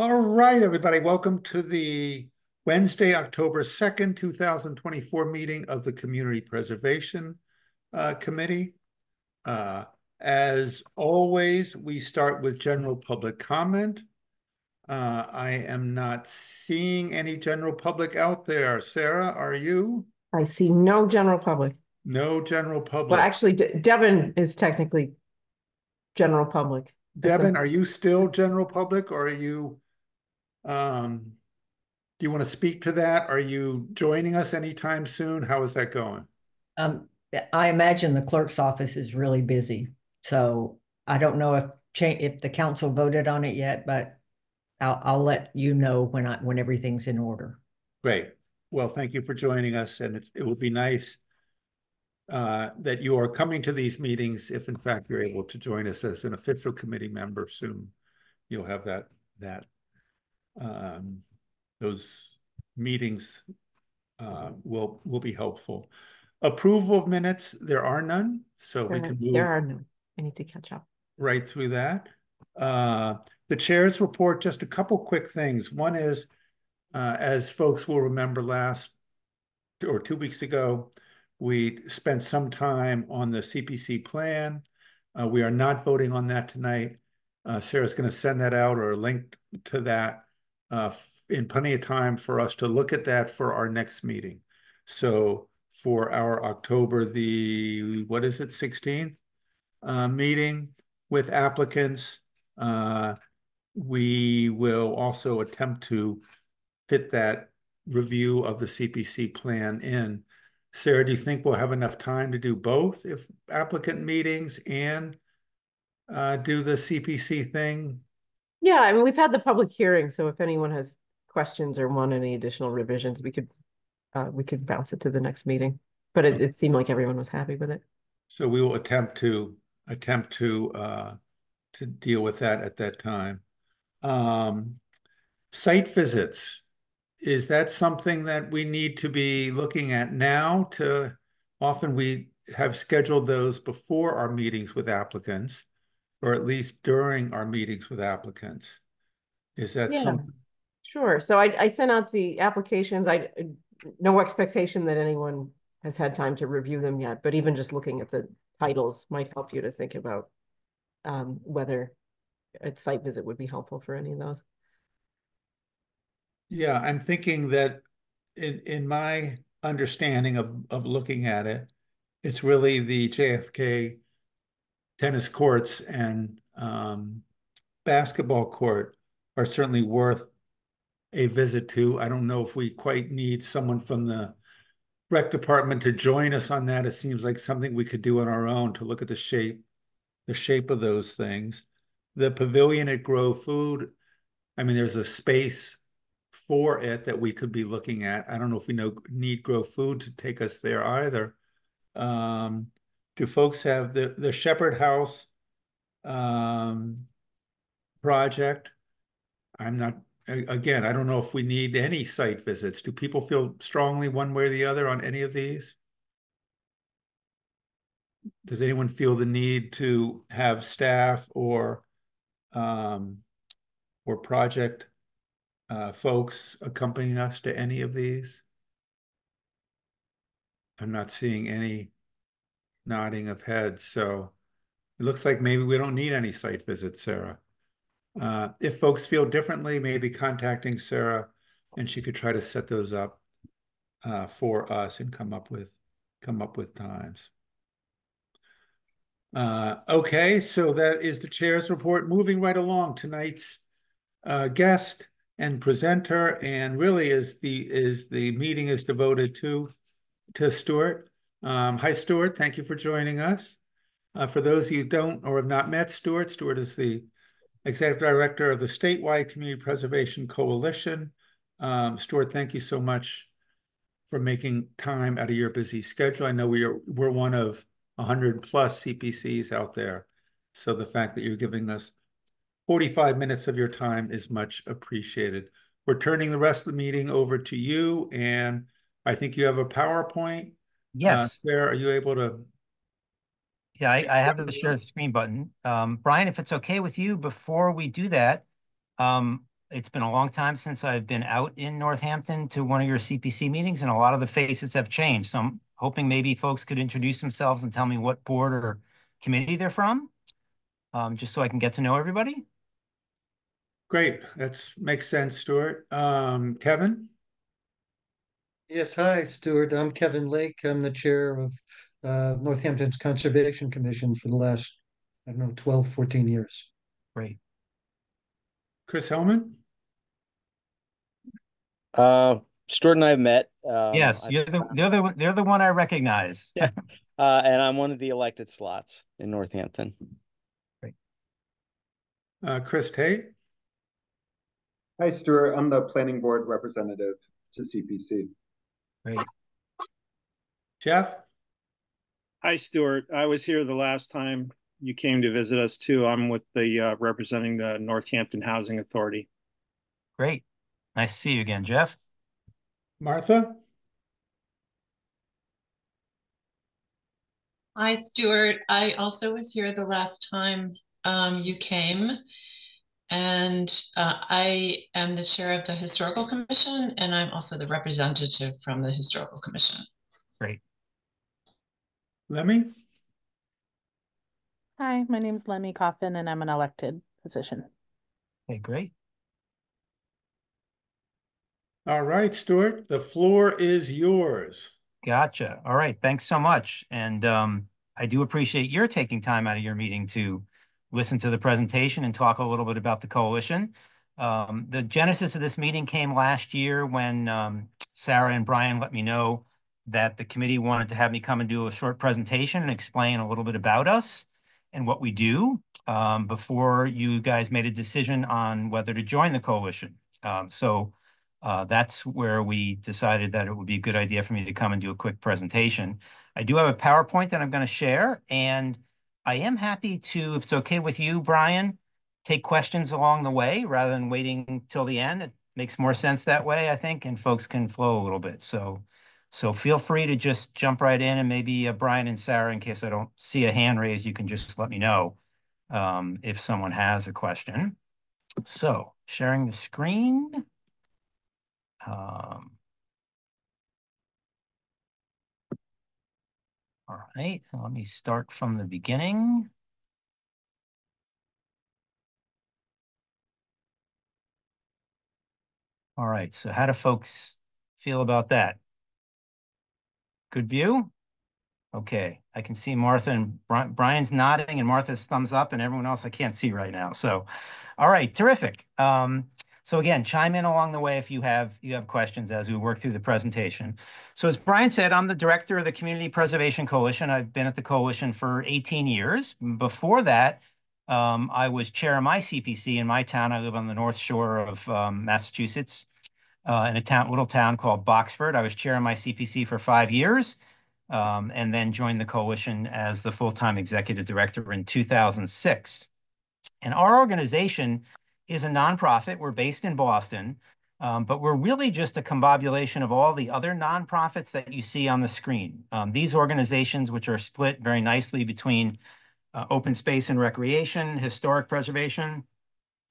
All right, everybody, welcome to the Wednesday, October 2nd, 2024 meeting of the Community Preservation uh, Committee. Uh, as always, we start with general public comment. Uh, I am not seeing any general public out there. Sarah, are you? I see no general public. No general public. Well, actually, De- Devin is technically general public. Devin, are you still general public or are you um, do you want to speak to that? Are you joining us anytime soon? How is that going? Um, I imagine the clerk's office is really busy, so I don't know if if the council voted on it yet, but I'll I'll let you know when I when everything's in order. Great. Well, thank you for joining us, and it's, it will be nice uh, that you are coming to these meetings if in fact you're able to join us as an official committee member soon. You'll have that that um, those meetings uh, will will be helpful. Approval of minutes, there are none, so we There can there are no, I need to catch up. right through that. Uh, the chair's report, just a couple quick things. One is, uh, as folks will remember last or two weeks ago, we spent some time on the CPC plan. Uh, we are not voting on that tonight. Uh, Sarah's going to send that out or a link to that uh, in plenty of time for us to look at that for our next meeting. So for our October the, what is it, 16th uh, meeting with applicants, uh, we will also attempt to fit that review of the CPC plan in. Sarah, do you think we'll have enough time to do both if applicant meetings and uh, do the CPC thing? Yeah, I mean, we've had the public hearing, so if anyone has questions or want any additional revisions, we could uh, we could bounce it to the next meeting. But it, it seemed like everyone was happy with it. So we will attempt to attempt to uh, to deal with that at that time. Um, site visits, is that something that we need to be looking at now to, often we have scheduled those before our meetings with applicants, or at least during our meetings with applicants. Is that Yeah. something? Sure. So I, I sent out the applications. I, no expectation that anyone has had time to review them yet, but even just looking at the titles might help you to think about um, whether a site visit would be helpful for any of those. Yeah, I'm thinking that in in my understanding of of looking at it, it's really the JFK tennis courts and um, basketball court are certainly worth a visit to. I don't know if we quite need someone from the rec department to join us on that. It seems like something we could do on our own to look at the shape, the shape of those things. The pavilion at Grow Food, I mean, there's a space for it that we could be looking at. I don't know if we know need Grow Food to take us there either. Um, do folks have the the Shepherd House um, project? I'm not again, I don't know if we need any site visits. Do people feel strongly one way or the other on any of these? Does anyone feel the need to have staff or um, or project uh, folks accompanying us to any of these? I'm not seeing any nodding of heads, so it looks like maybe we don't need any site visits, Sarah. Uh, if folks feel differently, maybe contacting Sarah and she could try to set those up uh, for us and come up with come up with times. Uh, okay, so that is the chair's report. Moving right along, tonight's uh, guest and presenter, and really is the is the meeting is devoted to to Stuart. Um, hi, Stuart. Thank you for joining us. Uh, for those of you who don't or have not met Stuart, Stuart is the Executive Director of the Statewide Community Preservation Coalition. Um, Stuart, thank you so much for making time out of your busy schedule. I know we are we're one of 100 plus CPCs out there. So the fact that you're giving us 45 minutes of your time is much appreciated. We're turning the rest of the meeting over to you, and I think you have a PowerPoint. Yes. Uh, Sarah, are you able to Yeah, I, I have the share the screen button. Um, Brian, if it's okay with you, before we do that, um, it's been a long time since I've been out in Northampton to one of your CPC meetings, and a lot of the faces have changed. So I'm hoping maybe folks could introduce themselves and tell me what board or committee they're from, um, just so I can get to know everybody. Great, that makes sense, Stuart. Um, Kevin? Yes, hi, Stuart. I'm Kevin Lake. I'm the chair of uh, Northampton's Conservation Commission for the last, I don't know, 12, 14 years. Great. Chris Hellman? Uh, Stuart and I have met. Um, Yes, I- you're the, they're the, they're the one I recognize. Yeah. uh, and I'm one of the elected slots in Northampton. Uh, Chris Tate? Hi, Stuart. I'm the planning board representative to CPC. Great. Jeff? Hi, Stuart. I was here the last time you came to visit us too. I'm with the, uh, representing the Northampton Housing Authority. Great. Nice to see you again, Jeff. Martha? Hi, Stuart. I also was here the last time um, you came. And uh, I am the chair of the Historical Commission, and I'm also the representative from the Historical Commission. Great. Lemmy? Hi, my name is Lemmy Coffin and I'm an elected position. Okay, great. All right, Stuart, the floor is yours. Gotcha. All right. Thanks so much. And um, I do appreciate your taking time out of your meeting to listen to the presentation and talk a little bit about the coalition. Um, the genesis of this meeting came last year when um, Sarah and Brian let me know that the committee wanted to have me come and do a short presentation and explain a little bit about us and what we do um, before you guys made a decision on whether to join the coalition. Um, so uh, that's where we decided that it would be a good idea for me to come and do a quick presentation. I do have a PowerPoint that I'm going to share, and I am happy to, if it's okay with you, Brian, take questions along the way rather than waiting till the end. It makes more sense that way, I think, and folks can flow a little bit. So, so feel free to just jump right in, and maybe uh, Brian and Sarah, in case I don't see a hand raised, you can just let me know um, if someone has a question. So, sharing the screen. Um, all right, let me start from the beginning. All right, so how do folks feel about that? Good view? Okay, I can see Martha and Bri- Brian's nodding and Martha's thumbs up and everyone else I can't see right now. So, all right, terrific. Um, so again, chime in along the way if you have you have questions as we work through the presentation. So as Brian said, I'm the director of the Community Preservation Coalition. I've been at the coalition for 18 years. Before that, um, I was chair of my CPC in my town. I live on the North Shore of um, Massachusetts, uh, in a town, little town called Boxford. I was chair of my CPC for five years, um, and then joined the coalition as the full-time executive director in 2006. And our organization is a nonprofit. We're based in Boston, um, but we're really just a combobulation of all the other nonprofits that you see on the screen. Um, these organizations, which are split very nicely between uh, open space and recreation, historic preservation,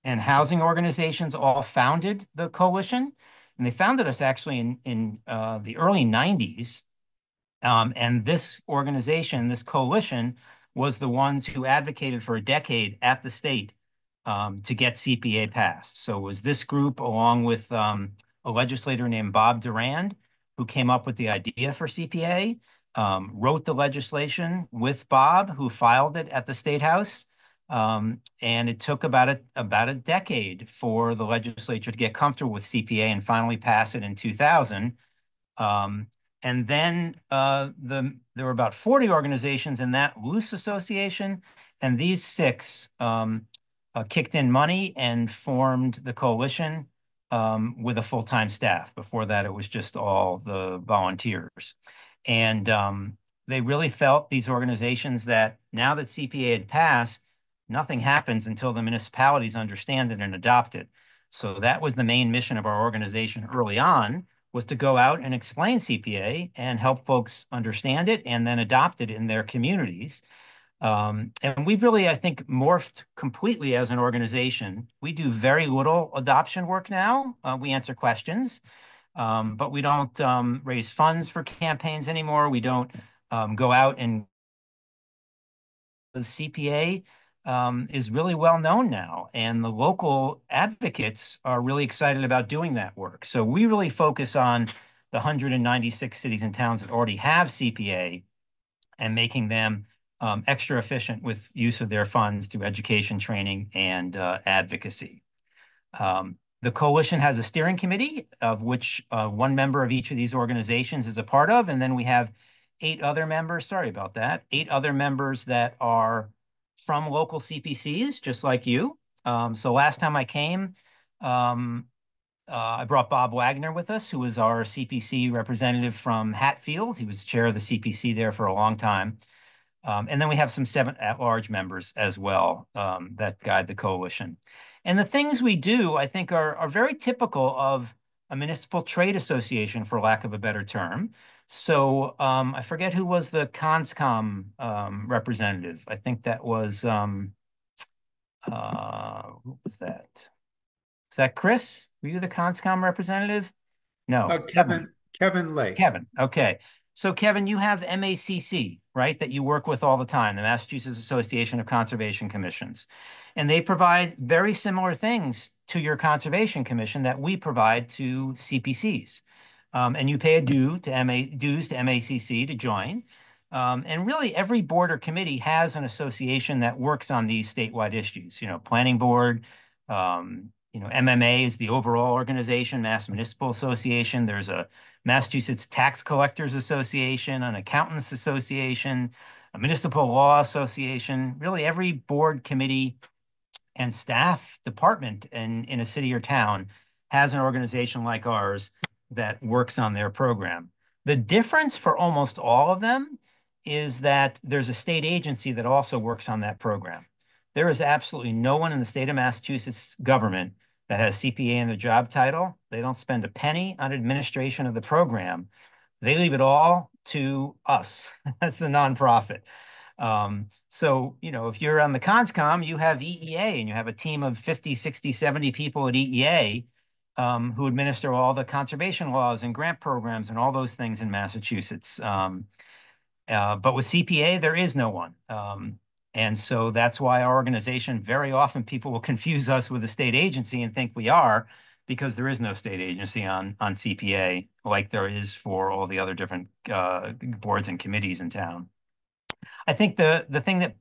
and housing organizations, all founded the coalition. And they founded us actually in, in uh, the early 90s. Um, and this organization, this coalition, was the ones who advocated for a decade at the state um, to get CPA passed. So it was this group, along with um, a legislator named Bob Durand, who came up with the idea for CPA, um, wrote the legislation with Bob, who filed it at the State House. Um, and it took about a, about a decade for the legislature to get comfortable with CPA and finally pass it in 2000. Um, and then uh, the there were about 40 organizations in that loose association, and these six um, uh, kicked in money and formed the coalition um, with a full-time staff. Before that, it was just all the volunteers. And um, they really felt, these organizations, that now that CPA had passed, nothing happens until the municipalities understand it and adopt it. So that was the main mission of our organization early on, was to go out and explain CPA and help folks understand it and then adopt it in their communities. Um, and we've really, I think, morphed completely as an organization. We do very little adoption work now. Uh, we answer questions, um, but we don't um, raise funds for campaigns anymore. We don't um, go out and the CPA um, is really well known now, and the local advocates are really excited about doing that work. So we really focus on the 196 cities and towns that already have CPA and making them um, extra efficient with use of their funds through education, training, and uh, advocacy. Um, the coalition has a steering committee of which uh, one member of each of these organizations is a part of, and then we have eight other members, sorry about that, eight other members that are from local CPCs, just like you. Um, so last time I came, um, uh, I brought Bob Wagner with us, who was our CPC representative from Hatfield. He was chair of the CPC there for a long time. Um, and then we have some seven at-large members as well um, that guide the coalition. And the things we do, I think, are, are very typical of a municipal trade association, for lack of a better term. So um, I forget who was the CONSCOM um, representative. I think that was, um, uh, who was that? Is that Chris? Were you the CONSCOM representative? No. Uh, Kevin, Kevin Lake. Kevin, okay. So Kevin, you have MACC, right, that you work with all the time, the Massachusetts Association of Conservation Commissions. And they provide very similar things to your Conservation Commission that we provide to CPCs. Um, and you pay a due to MA, dues to MACC to join. Um, and really, every board or committee has an association that works on these statewide issues. You know, Planning Board, um, you know, MMA is the overall organization, Mass Municipal Association. There's a Massachusetts Tax Collectors Association, an Accountants Association, a Municipal Law Association. Really, every board, committee, and staff department in, in a city or town has an organization like ours that works on their program. The difference for almost all of them is that there's a state agency that also works on that program. There is absolutely no one in the state of Massachusetts government that has CPA in their job title. They don't spend a penny on administration of the program. They leave it all to us as the nonprofit. Um, so, you know, if you're on the CONSCOM, you have EEA and you have a team of 50, 60, 70 people at EEA um, who administer all the conservation laws and grant programs and all those things in Massachusetts. Um, uh, but with CPA, there is no one. Um, and so that's why our organization, very often people will confuse us with a state agency and think we are because there is no state agency on, on CPA like there is for all the other different uh, boards and committees in town. I think the, the thing that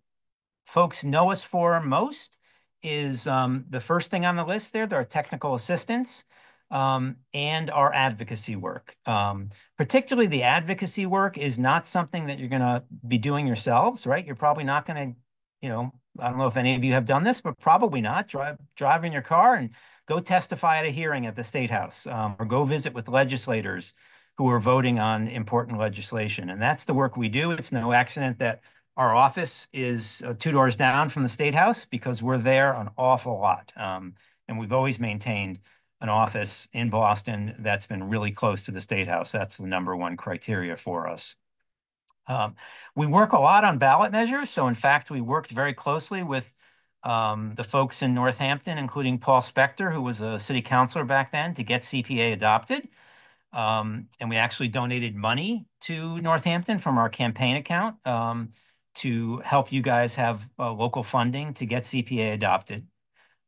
folks know us for most is um, the first thing on the list there, there are technical assistance um, and our advocacy work. Um, particularly the advocacy work is not something that you're going to be doing yourselves, right? You're probably not going to, you know, I don't know if any of you have done this, but probably not. Drive, drive in your car and go testify at a hearing at the State House um, or go visit with legislators who are voting on important legislation. And that's the work we do. It's no accident that our office is uh, two doors down from the State House because we're there an awful lot. Um, and we've always maintained an office in Boston that's been really close to the State House. That's the number one criteria for us. Um, we work a lot on ballot measures. So in fact, we worked very closely with um, the folks in Northampton, including Paul Spector, who was a city councilor back then, to get CPA adopted. Um, and we actually donated money to Northampton from our campaign account um, to help you guys have uh, local funding to get CPA adopted.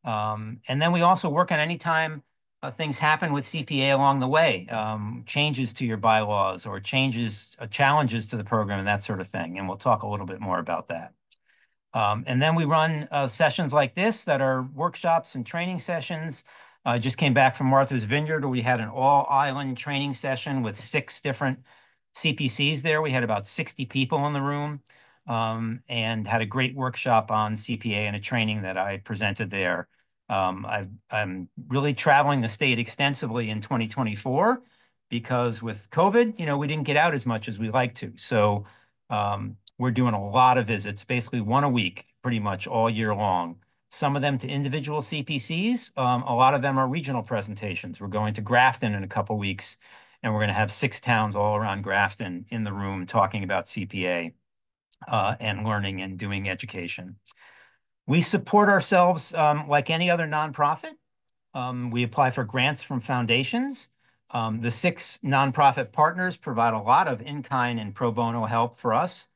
Um, and then we also work on any time uh, things happen with CPA along the way, um, changes to your bylaws or changes, uh, challenges to the program and that sort of thing. And we'll talk a little bit more about that. Um, and then we run uh, sessions like this that are workshops and training sessions. I just came back from Martha's Vineyard where we had an all island training session with six different CPCs there. We had about 60 people in the room um, and had a great workshop on CPA and a training that I presented there. Um, i am really traveling the state extensively in 2024 because with COVID, you know, we didn't get out as much as we like to. So um, we're doing a lot of visits, basically one a week, pretty much all year long. Some of them to individual CPCs. Um, a lot of them are regional presentations. We're going to Grafton in a couple weeks, and we're going to have six towns all around Grafton in the room talking about CPA. uh, and learning and doing education. We support ourselves um, like any other nonprofit. Um, we apply for grants from foundations. Um, the six nonprofit partners provide a lot of in-kind and pro bono help for us.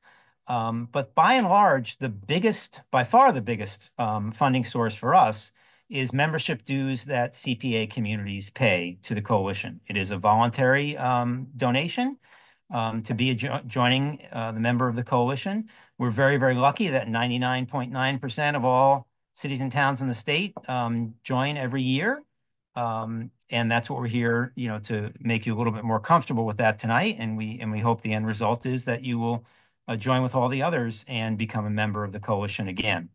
Um, but by and large, the biggest, by far the biggest um, funding source for us is membership dues that CPA communities pay to the coalition. It is a voluntary um, donation um, to be a jo joining uh, the member of the coalition. We're very, very lucky that 99.9% of all cities and towns in the state um, join every year. Um, and that's what we're here, you know, to make you a little bit more comfortable with that tonight. And we and we hope the end result is that you will uh, join with all the others and become a member of the coalition again.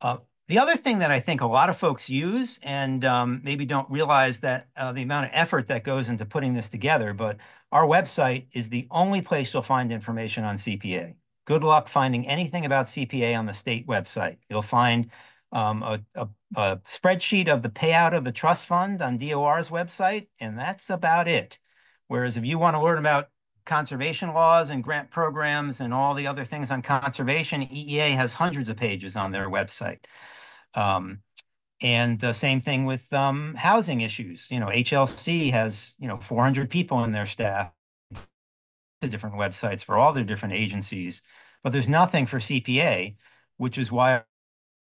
Uh, the other thing that I think a lot of folks use and um, maybe don't realize that uh, the amount of effort that goes into putting this together, but our website is the only place you'll find information on CPA. Good luck finding anything about CPA on the state website. You'll find um, a, a, a spreadsheet of the payout of the trust fund on DOR's website, and that's about it. Whereas if you want to learn about conservation laws and grant programs and all the other things on conservation, EEA has hundreds of pages on their website. Um, and the same thing with um, housing issues. You know, HLC has, you know, 400 people in their staff, different websites for all their different agencies, but there's nothing for CPA, which is why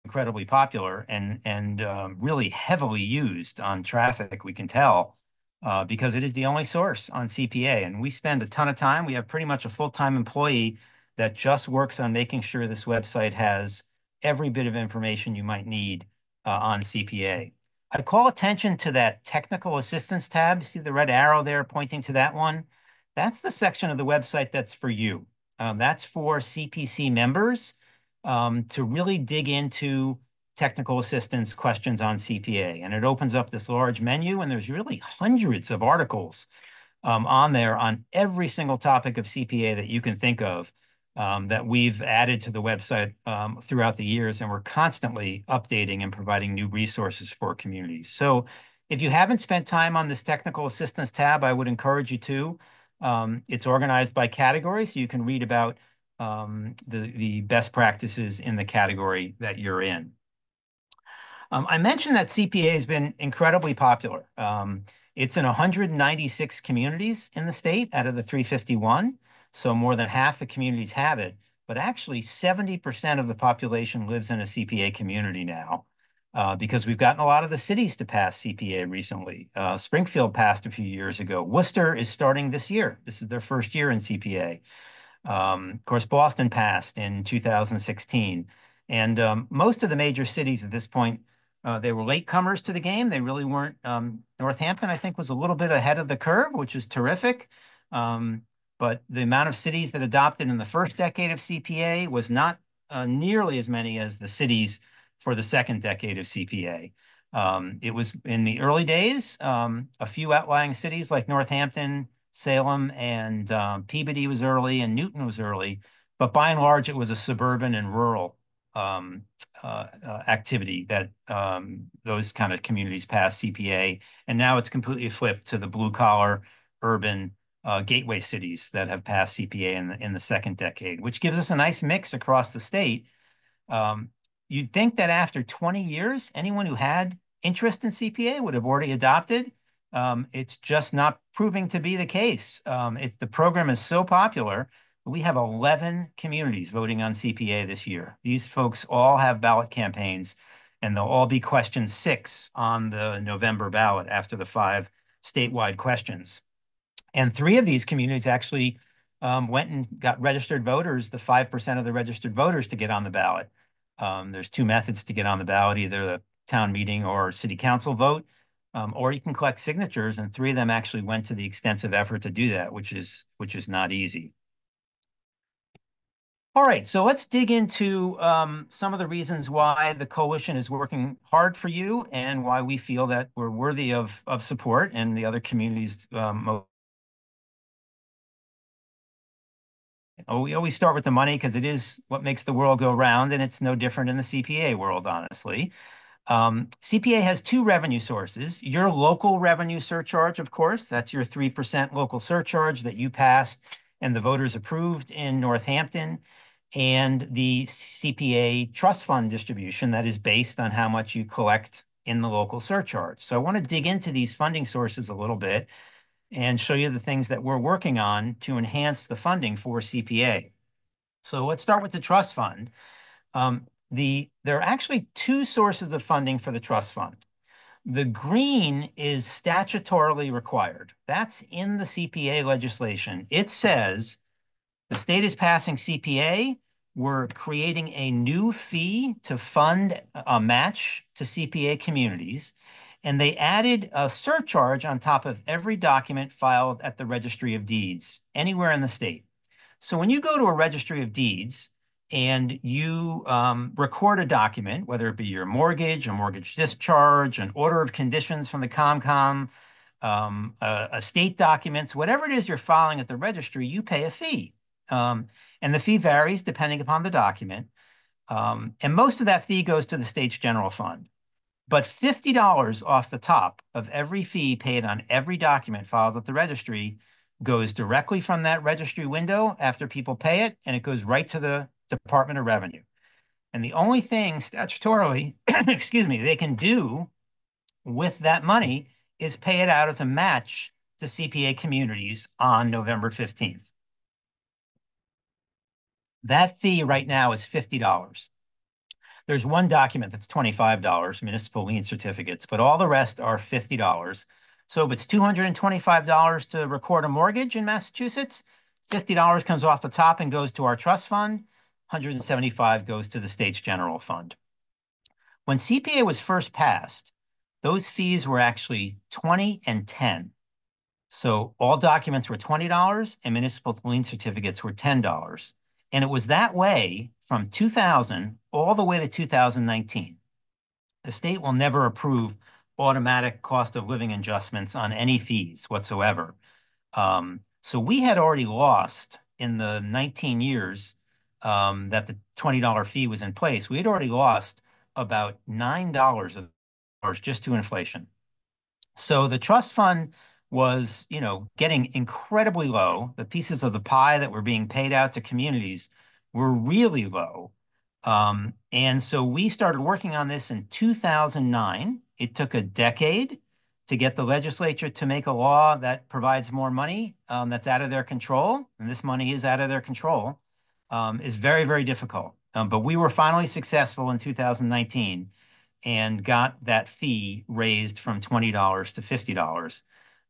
incredibly popular and and um, really heavily used on traffic. We can tell uh, because it is the only source on CPA, and we spend a ton of time. We have pretty much a full time employee that just works on making sure this website has every bit of information you might need uh, on CPA. I call attention to that technical assistance tab. See the red arrow there pointing to that one? That's the section of the website that's for you. Um, that's for CPC members um, to really dig into technical assistance questions on CPA. And it opens up this large menu and there's really hundreds of articles um, on there on every single topic of CPA that you can think of um, that we've added to the website um, throughout the years, and we're constantly updating and providing new resources for communities. So if you haven't spent time on this technical assistance tab, I would encourage you to. Um, it's organized by category, so you can read about um, the, the best practices in the category that you're in. Um, I mentioned that CPA has been incredibly popular. Um, it's in 196 communities in the state out of the 351. So more than half the communities have it, but actually 70% of the population lives in a CPA community now. Uh, because we've gotten a lot of the cities to pass CPA recently. Uh, Springfield passed a few years ago. Worcester is starting this year. This is their first year in CPA. Um, of course, Boston passed in 2016. And um, most of the major cities at this point, uh, they were latecomers to the game. They really weren't. Um, Northampton, I think, was a little bit ahead of the curve, which is terrific. Um, but the amount of cities that adopted in the first decade of CPA was not uh, nearly as many as the cities for the second decade of CPA. Um, it was in the early days, um, a few outlying cities like Northampton, Salem, and um, Peabody was early, and Newton was early. But by and large, it was a suburban and rural um, uh, uh, activity that um, those kind of communities passed CPA. And now it's completely flipped to the blue collar, urban, uh, gateway cities that have passed CPA in the, in the second decade, which gives us a nice mix across the state. Um, you'd think that after 20 years, anyone who had interest in CPA would have already adopted. Um, it's just not proving to be the case. Um, the program is so popular. We have 11 communities voting on CPA this year. These folks all have ballot campaigns, and they'll all be question six on the November ballot after the five statewide questions. And three of these communities actually um, went and got registered voters, the 5% of the registered voters to get on the ballot. Um, there's two methods to get on the ballot, either the town meeting or city council vote, um, or you can collect signatures. And three of them actually went to the extensive effort to do that, which is, which is not easy. All right, so let's dig into um, some of the reasons why the coalition is working hard for you and why we feel that we're worthy of, of support and the other communities um, Oh, we always start with the money because it is what makes the world go round, and it's no different in the CPA world, honestly. Um, CPA has two revenue sources. Your local revenue surcharge, of course, that's your 3% local surcharge that you passed and the voters approved in Northampton, and the CPA trust fund distribution that is based on how much you collect in the local surcharge. So I want to dig into these funding sources a little bit and show you the things that we're working on to enhance the funding for CPA. So let's start with the trust fund. Um, the there are actually two sources of funding for the trust fund. The green is statutorily required. That's in the CPA legislation. It says the state is passing CPA. We're creating a new fee to fund a match to CPA communities. And they added a surcharge on top of every document filed at the Registry of Deeds anywhere in the state. So when you go to a Registry of Deeds, and you um, record a document, whether it be your mortgage, a mortgage discharge, an order of conditions from the ComCom, um, a, a, state documents, whatever it is you're filing at the registry, you pay a fee. Um, and the fee varies depending upon the document. Um, and most of that fee goes to the state's general fund. But $50 off the top of every fee paid on every document filed at the registry goes directly from that registry window after people pay it, and it goes right to the Department of Revenue. And the only thing statutorily, excuse me, they can do with that money is pay it out as a match to CPA communities on November 15th. That fee right now is $50. There's one document that's $25, municipal lien certificates, but all the rest are $50. So if it's $225 to record a mortgage in Massachusetts, $50 comes off the top and goes to our trust fund. 175 goes to the state's general fund. When CPA was first passed, those fees were actually 20 and 10. So all documents were $20 and municipal lien certificates were $10. And it was that way from 2000 all the way to 2019. The state will never approve automatic cost of living adjustments on any fees whatsoever. Um, so we had already lost in the 19 years um, that the $20 fee was in place, we had already lost about $9 of just to inflation. So the trust fund was, you know, getting incredibly low. The pieces of the pie that were being paid out to communities were really low. Um, and so we started working on this in 2009. It took a decade to get the legislature to make a law that provides more money um, that's out of their control. And this money is out of their control um, is very, very difficult. Um, but we were finally successful in 2019 and got that fee raised from $20 to $50.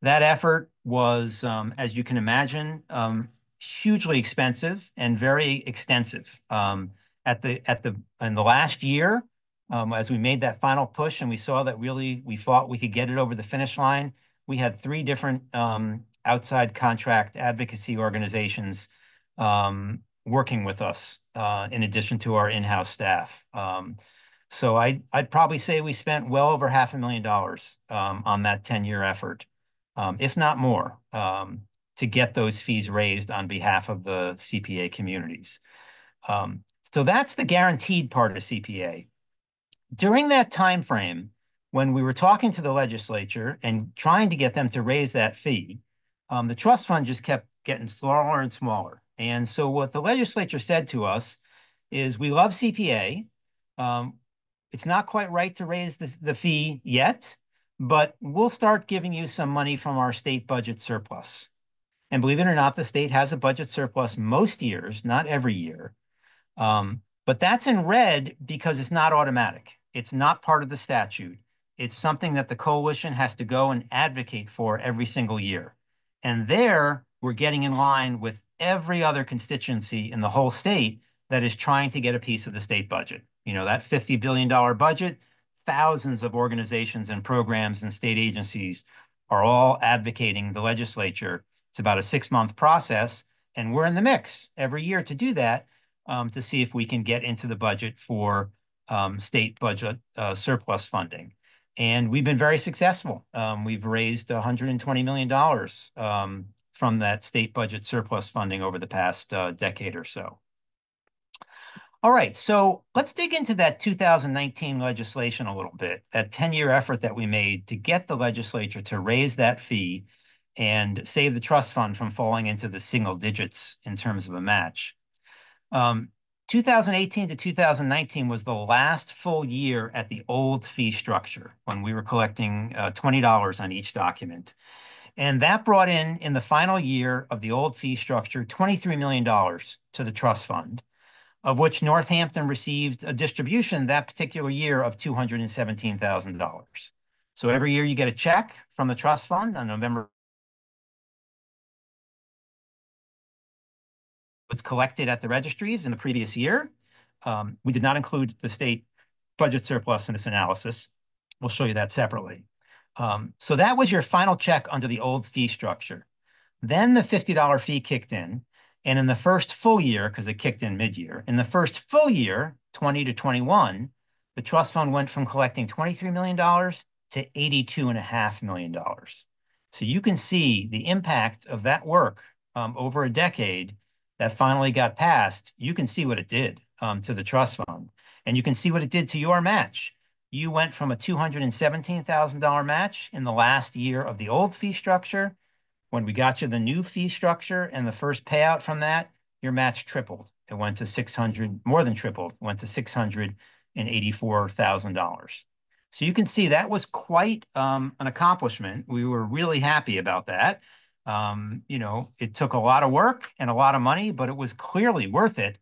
That effort was, um, as you can imagine, um, hugely expensive and very extensive. Um, at the at the in the last year, um, as we made that final push and we saw that really we thought we could get it over the finish line, we had three different outside contract advocacy organizations um, working with us uh, in addition to our in-house staff. Um, so I, I'd probably say we spent well over half a million dollars um, on that 10-year effort, um, if not more, um, to get those fees raised on behalf of the CPA communities. Um, so that's the guaranteed part of CPA. During that time frame, when we were talking to the legislature and trying to get them to raise that fee, um, the trust fund just kept getting smaller and smaller. And so what the legislature said to us is we love CPA. Um, it's not quite right to raise the, the fee yet, but we'll start giving you some money from our state budget surplus. And believe it or not, the state has a budget surplus most years, not every year. Um, but that's in red because it's not automatic. It's not part of the statute. It's something that the coalition has to go and advocate for every single year. And there, we're getting in line with every other constituency in the whole state that is trying to get a piece of the state budget. You know, that $50 billion budget, thousands of organizations and programs and state agencies are all advocating the legislature. It's about a six month process, and we're in the mix every year to do that um, to see if we can get into the budget for um, state budget uh, surplus funding. And we've been very successful. Um, we've raised $120 million um, from that state budget surplus funding over the past uh, decade or so. All right, so let's dig into that 2019 legislation a little bit, that 10-year effort that we made to get the legislature to raise that fee and save the trust fund from falling into the single digits in terms of a match. Um, 2018 to 2019 was the last full year at the old fee structure when we were collecting uh, $20 on each document. And that brought in, in the final year of the old fee structure, $23 million to the trust fund, of which Northampton received a distribution that particular year of $217,000. So every year you get a check from the trust fund on November was collected at the registries in the previous year. Um, we did not include the state budget surplus in this analysis. We'll show you that separately. Um, so that was your final check under the old fee structure. Then the $50 fee kicked in. And in the first full year, because it kicked in mid-year, in the first full year, 20 to 21, the trust fund went from collecting $23 million to $82.5 million. So you can see the impact of that work um, over a decade that finally got passed, you can see what it did um, to the trust fund. And you can see what it did to your match. You went from a $217,000 match in the last year of the old fee structure. When we got you the new fee structure and the first payout from that, your match tripled. It went to 600, more than tripled, went to $684,000. So you can see that was quite um, an accomplishment. We were really happy about that. Um, you know, it took a lot of work and a lot of money, but it was clearly worth it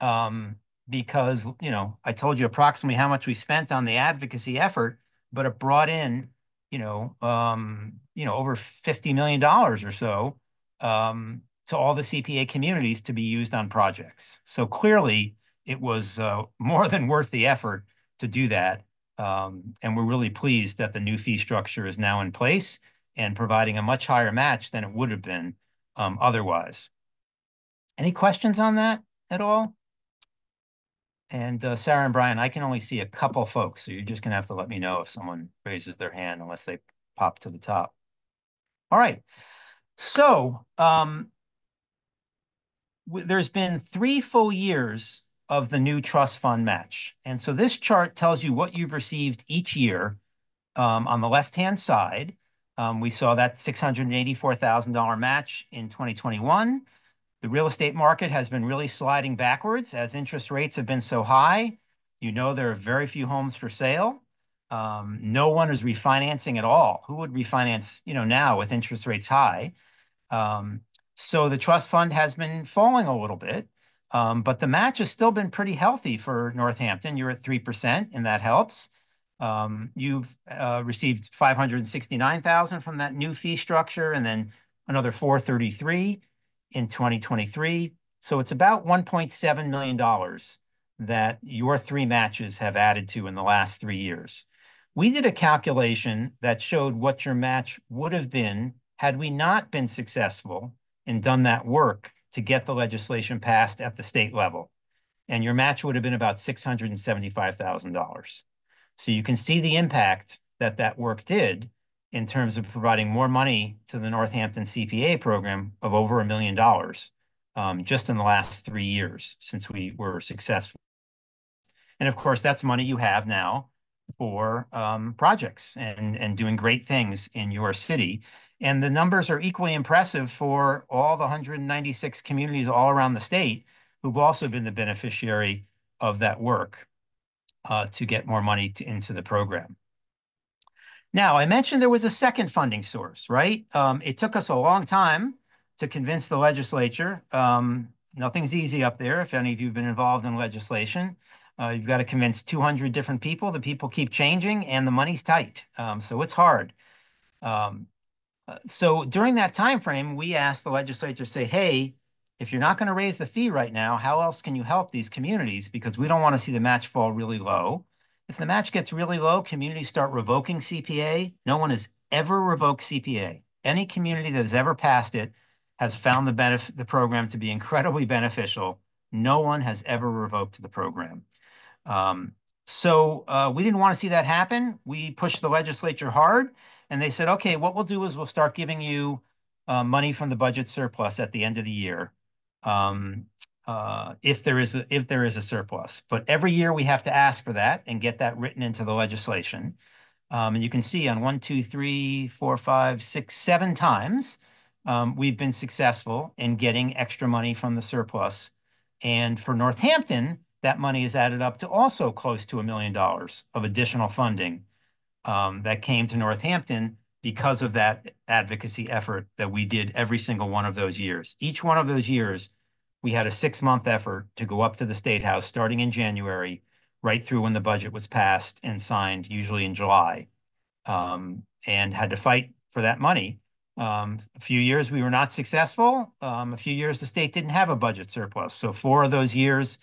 um, because, you know, I told you approximately how much we spent on the advocacy effort, but it brought in, you know, um, you know, over $50 million or so um, to all the CPA communities to be used on projects. So clearly it was uh, more than worth the effort to do that. Um, and we're really pleased that the new fee structure is now in place and providing a much higher match than it would have been um, otherwise. Any questions on that at all? And uh, Sarah and Brian, I can only see a couple folks, so you're just gonna have to let me know if someone raises their hand unless they pop to the top. All right, so um, there's been three full years of the new trust fund match. And so this chart tells you what you've received each year um, on the left-hand side. Um, we saw that $684,000 match in 2021. The real estate market has been really sliding backwards as interest rates have been so high. You know there are very few homes for sale. Um, no one is refinancing at all. Who would refinance, you know, now with interest rates high? Um, so the trust fund has been falling a little bit, um, but the match has still been pretty healthy for Northampton. You're at 3%, and that helps. Um, you've uh, received 569,000 from that new fee structure and then another 433 in 2023. So it's about $1.7 million that your three matches have added to in the last three years. We did a calculation that showed what your match would have been had we not been successful and done that work to get the legislation passed at the state level. And your match would have been about $675,000. So you can see the impact that that work did in terms of providing more money to the Northampton CPA program of over a million dollars um, just in the last three years since we were successful. And of course, that's money you have now for um, projects and, and doing great things in your city. And the numbers are equally impressive for all the 196 communities all around the state who've also been the beneficiary of that work uh, to get more money to, into the program. Now, I mentioned there was a second funding source, right? Um, it took us a long time to convince the legislature. Um, nothing's easy up there. If any of you have been involved in legislation, uh, you've got to convince 200 different people. The people keep changing and the money's tight. Um, so it's hard. Um, uh, so during that time frame, we asked the legislature, say, hey, if you're not going to raise the fee right now, how else can you help these communities? Because we don't want to see the match fall really low. If the match gets really low, communities start revoking CPA. No one has ever revoked CPA. Any community that has ever passed it has found the benefit the program to be incredibly beneficial. No one has ever revoked the program. Um, so uh, we didn't want to see that happen. We pushed the legislature hard, and they said, okay, what we'll do is we'll start giving you uh, money from the budget surplus at the end of the year um, uh, if there is a, if there is a surplus. But every year we have to ask for that and get that written into the legislation. Um, and you can see on one, two, three, four, five, six, seven times, um, we've been successful in getting extra money from the surplus. And for Northampton, that money is added up to also close to a million dollars of additional funding um, that came to Northampton because of that advocacy effort that we did every single one of those years. Each one of those years, we had a six-month effort to go up to the State House starting in January, right through when the budget was passed and signed, usually in July, um, and had to fight for that money. Um, a few years we were not successful. Um, a few years the state didn't have a budget surplus. So four of those years,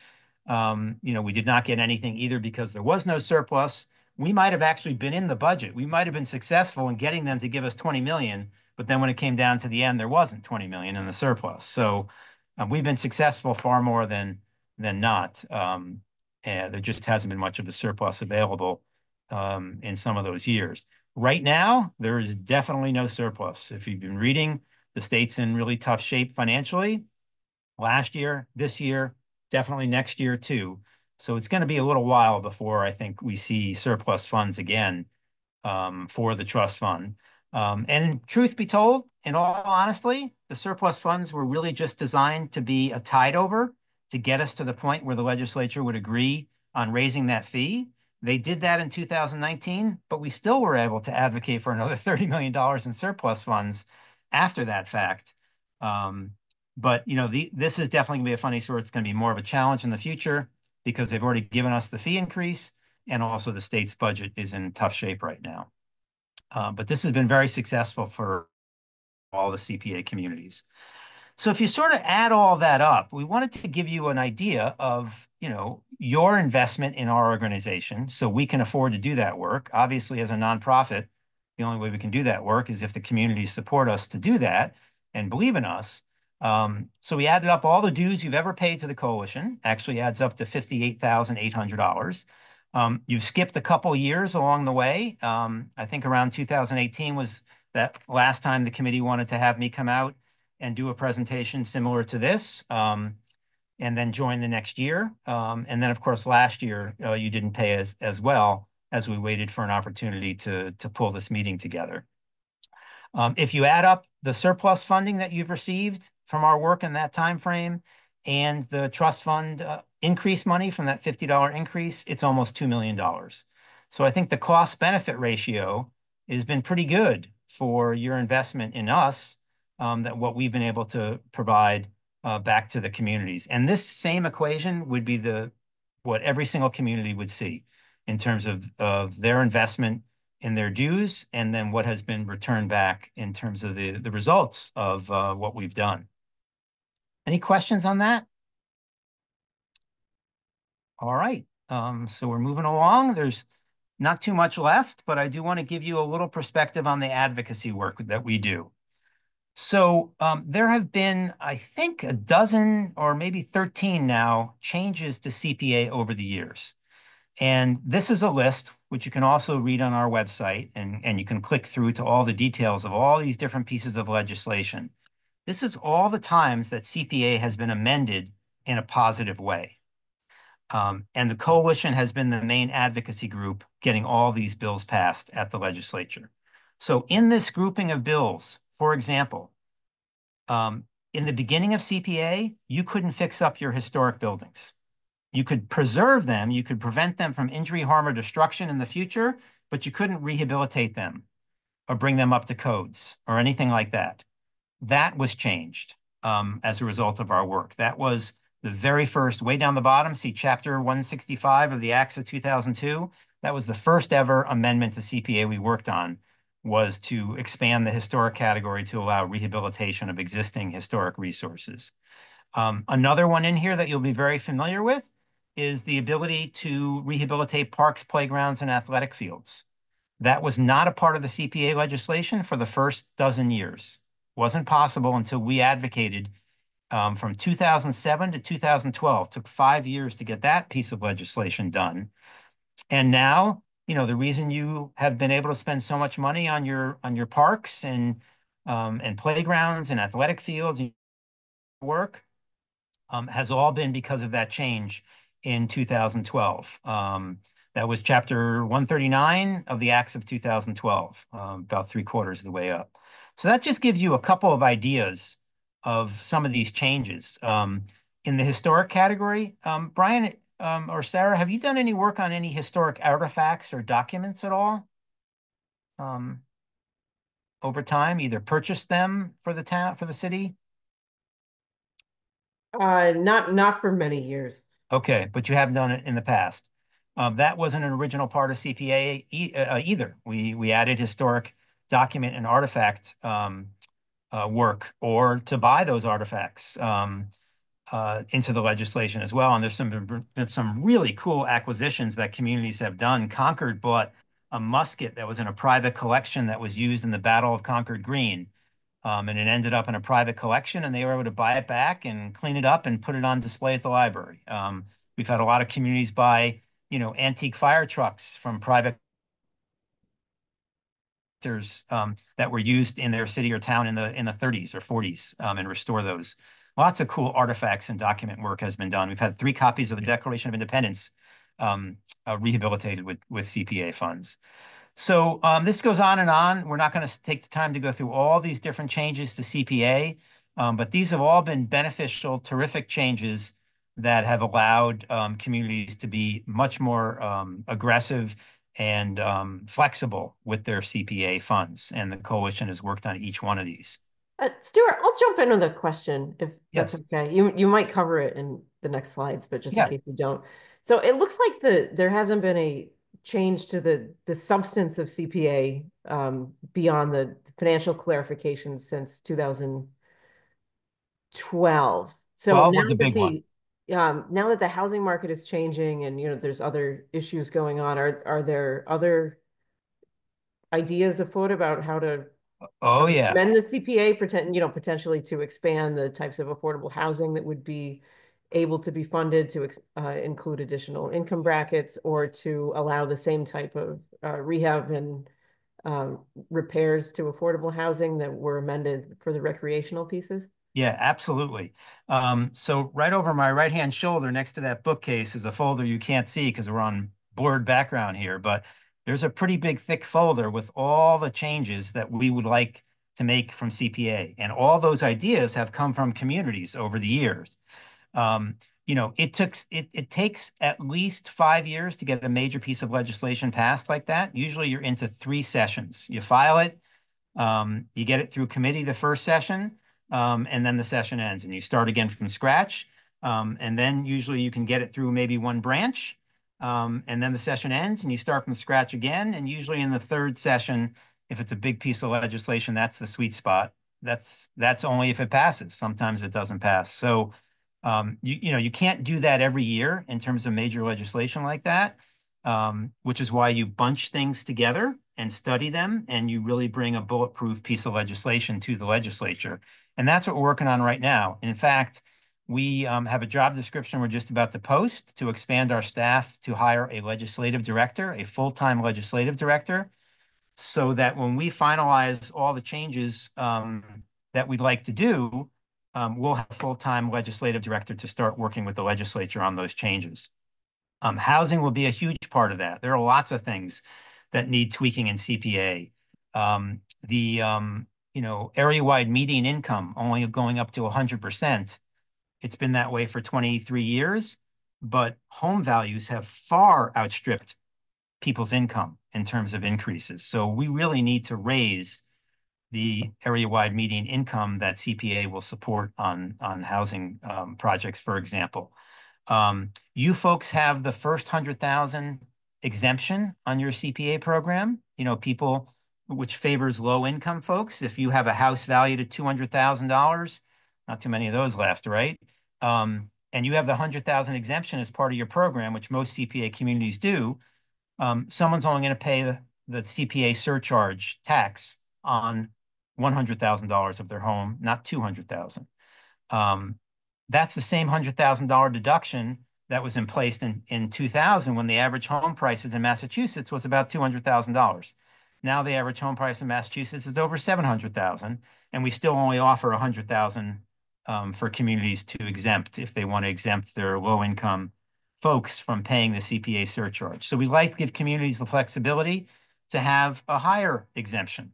um, you know, we did not get anything either because there was no surplus. We might have actually been in the budget. We might have been successful in getting them to give us 20 million, but then when it came down to the end, there wasn't 20 million in the surplus. So uh, we've been successful far more than than not. Um, and there just hasn't been much of a surplus available um, in some of those years. Right now, there is definitely no surplus. If you've been reading, the state's in really tough shape financially. Last year, this year, definitely next year too. So it's going to be a little while before I think we see surplus funds again um, for the trust fund. Um, and truth be told, in all honesty, the surplus funds were really just designed to be a tide over to get us to the point where the legislature would agree on raising that fee. They did that in 2019, but we still were able to advocate for another $30 million in surplus funds after that fact. Um, but you know, the, this is definitely gonna be a funny sort. It's gonna be more of a challenge in the future because they've already given us the fee increase and also the state's budget is in tough shape right now. Uh, but this has been very successful for all the CPA communities. So if you sort of add all that up, we wanted to give you an idea of, you know, your investment in our organization so we can afford to do that work. Obviously, as a nonprofit, the only way we can do that work is if the communities support us to do that and believe in us. Um, so we added up all the dues you've ever paid to the coalition, actually adds up to $58,800. Um, you've skipped a couple years along the way. Um, I think around 2018 was that last time the committee wanted to have me come out and do a presentation similar to this, um, and then join the next year. Um, and then, of course, last year uh, you didn't pay as as well as we waited for an opportunity to to pull this meeting together. Um, if you add up the surplus funding that you've received from our work in that time frame and the trust fund uh, increase money from that $50 increase, it's almost $2 million. So I think the cost benefit ratio has been pretty good for your investment in us um, that what we've been able to provide uh, back to the communities. And this same equation would be the what every single community would see in terms of, of their investment in their dues and then what has been returned back in terms of the, the results of uh, what we've done. Any questions on that? All right, um, so we're moving along. There's not too much left, but I do want to give you a little perspective on the advocacy work that we do. So um, there have been, I think, a dozen or maybe 13 now changes to CPA over the years. And this is a list, which you can also read on our website, and, and you can click through to all the details of all these different pieces of legislation. This is all the times that CPA has been amended in a positive way. Um, and the coalition has been the main advocacy group getting all these bills passed at the legislature. So in this grouping of bills, for example, um, in the beginning of CPA, you couldn't fix up your historic buildings. You could preserve them, you could prevent them from injury, harm, or destruction in the future, but you couldn't rehabilitate them or bring them up to codes or anything like that. That was changed um, as a result of our work. That was the very first, way down the bottom, see chapter 165 of the Acts of 2002. That was the first ever amendment to CPA we worked on was to expand the historic category to allow rehabilitation of existing historic resources. Um, another one in here that you'll be very familiar with is the ability to rehabilitate parks, playgrounds, and athletic fields. That was not a part of the CPA legislation for the first dozen years. Wasn't possible until we advocated um, from 2007 to 2012. Took five years to get that piece of legislation done. And now you know, the reason you have been able to spend so much money on your on your parks and um, and playgrounds and athletic fields work um, has all been because of that change in 2012. Um, That was chapter one thirty-nine of the Acts of two thousand twelve, um, about three quarters of the way up. So that just gives you a couple of ideas of some of these changes. Um, in the historic category, um, Brian um, or Sarah, have you done any work on any historic artifacts or documents at all? Um, over time, either purchased them for the town, for the city? Uh, not, not for many years. Okay, but you have done it in the past. Um, that wasn't an original part of CPA e uh, either. We we added historic document and artifact um, uh, work or to buy those artifacts um, uh, into the legislation as well. And there's some been some really cool acquisitions that communities have done. Concord bought a musket that was in a private collection that was used in the Battle of Concord Green. Um, and it ended up in a private collection and they were able to buy it back and clean it up and put it on display at the library. Um, we've had a lot of communities buy, you know, antique fire trucks from private um, that were used in their city or town in the in the 30s or 40s um, and restore those. Lots of cool artifacts and document work has been done. We've had three copies of the Declaration of Independence um, uh, rehabilitated with with CPA funds. So um, this goes on and on. We're not going to take the time to go through all these different changes to CPA, um, but these have all been beneficial, terrific changes that have allowed um, communities to be much more um, aggressive and um, flexible with their CPA funds. And the coalition has worked on each one of these. Uh, Stuart, I'll jump in with a question if that's okay. You you might cover it in the next slides, but just Yeah. in case you don't. So it looks like the there hasn't been a change to the the substance of CPA um, beyond the financial clarifications since 2012. So 12 now that the um, now that the housing market is changing and you know there's other issues going on, are are there other ideas afoot about how to Oh, yeah. amend the CPA, pretend, you know, potentially to expand the types of affordable housing that would be able to be funded to uh, include additional income brackets or to allow the same type of uh, rehab and um, repairs to affordable housing that were amended for the recreational pieces? Yeah, absolutely. Um, so right over my right-hand shoulder, next to that bookcase, is a folder you can't see because we're on blurred background here, but there's a pretty big, thick folder with all the changes that we would like to make from CPA. And all those ideas have come from communities over the years. Um, you know, it took it, it takes at least five years to get a major piece of legislation passed like that. Usually you're into three sessions. You file it, um, you get it through committee the first session, um, and then the session ends and you start again from scratch. Um, and then usually you can get it through maybe one branch. Um, and then the session ends and you start from scratch again. And usually in the third session, if it's a big piece of legislation, that's the sweet spot. That's that's only if it passes. Sometimes it doesn't pass. So um, you you know you can't do that every year in terms of major legislation like that, um, which is why you bunch things together and study them, and you really bring a bulletproof piece of legislation to the legislature. And that's what we're working on right now. In fact, we um, have a job description we're just about to post to expand our staff to hire a legislative director, a full-time legislative director, so that when we finalize all the changes um, that we'd like to do, um, we'll have a full-time legislative director to start working with the legislature on those changes. Um, housing will be a huge part of that. There are lots of things that need tweaking in CPA. Um, the um, you know area-wide median income only going up to 100%. It's been that way for 23 years, but home values have far outstripped people's income in terms of increases. So we really need to raise the area-wide median income that CPA will support on, on housing um, projects, for example. Um, you folks have the first 100,000 exemption on your CPA program. You know, people, which favors low-income folks. If you have a house valued at $200,000, not too many of those left, right? Um, and you have the 100,000 exemption as part of your program, which most CPA communities do, um, someone's only going to pay the, the CPA surcharge tax on $100,000 of their home, not 200,000. Um, that's the same $100,000 deduction that was in place in, in 2000 when the average home prices in Massachusetts was about $200,000. Now the average home price in Massachusetts is over 700,000 and we still only offer 100,000 um, for communities to exempt if they want to exempt their low income folks from paying the CPA surcharge. So we'd like to give communities the flexibility to have a higher exemption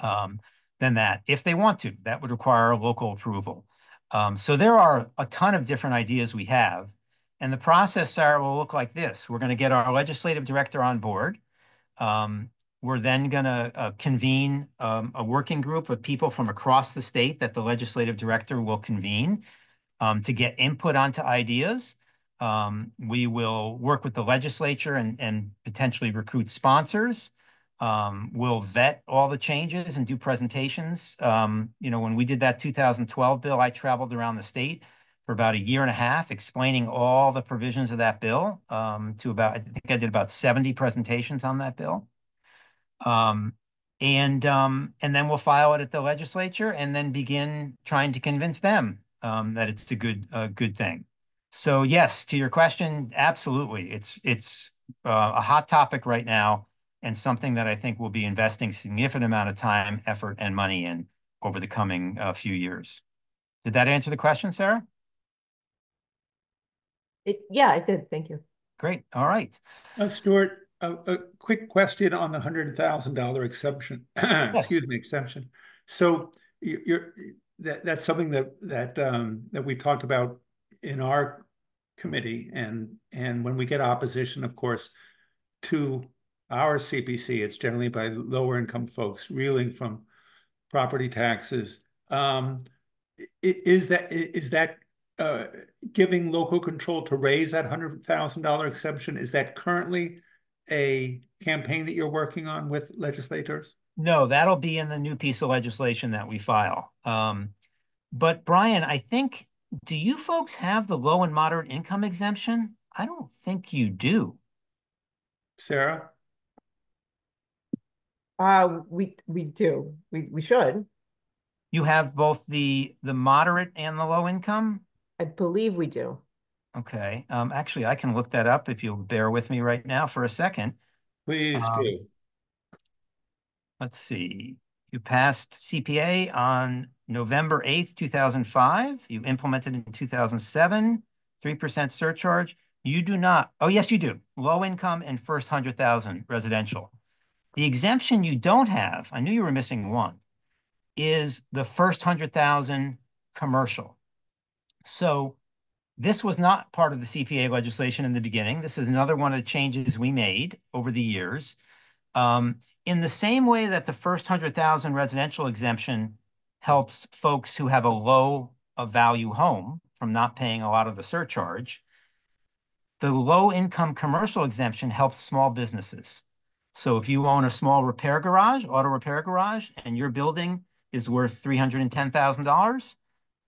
um, than that if they want to. That would require local approval. Um, so there are a ton of different ideas we have. And the process, Sarah, will look like this. We're going to get our legislative director on board. Um, we're then going to uh, convene um, a working group of people from across the state that the legislative director will convene um, to get input onto ideas. Um, we will work with the legislature and, and potentially recruit sponsors. Um, we'll vet all the changes and do presentations. Um, you know, when we did that 2012 bill, I traveled around the state for about a year and a half explaining all the provisions of that bill um, to about, I think I did about 70 presentations on that bill. Um, and um, and then we'll file it at the legislature and then begin trying to convince them um, that it's a good a good thing. So yes, to your question, absolutely, it's it's uh, a hot topic right now and something that I think we'll be investing significant amount of time, effort, and money in over the coming uh, few years. Did that answer the question, Sarah? It, yeah, it did. Thank you. Great. All right. Uh, Stuart, a, a quick question on the hundred thousand dollar exception. Excuse me, exemption. So you- you're, that, that's something that, that, um, that we talked about in our committee and, and when we get opposition, of course, to our CPC, it's generally by lower income folks reeling from property taxes. Um, is that, is that, uh, giving local control to raise that hundred thousand dollar exception? Is that currently a campaign that you're working on with legislators? No, that'll be in the new piece of legislation that we file. Um, but Brian, I think, do you folks have the low and moderate income exemption? I don't think you do. Sarah? Uh, we, we do. We, we should. You have both the the moderate and the low income? I believe we do. Okay. Um, actually, I can look that up if you'll bear with me right now for a second. Please Um, do. Let's see. You passed CPA on November 8th, 2005. You implemented in 2007, 3% surcharge. You do not. Oh, yes, you do. Low income and first 100,000 residential. The exemption you don't have, I knew you were missing one, is the first 100,000 commercial. So this was not part of the CPA legislation in the beginning. This is another one of the changes we made over the years. Um, in the same way that the first 100,000 residential exemption helps folks who have a low value home from not paying a lot of the surcharge, the low income commercial exemption helps small businesses. So if you own a small repair garage, auto repair garage, and your building is worth $310,000,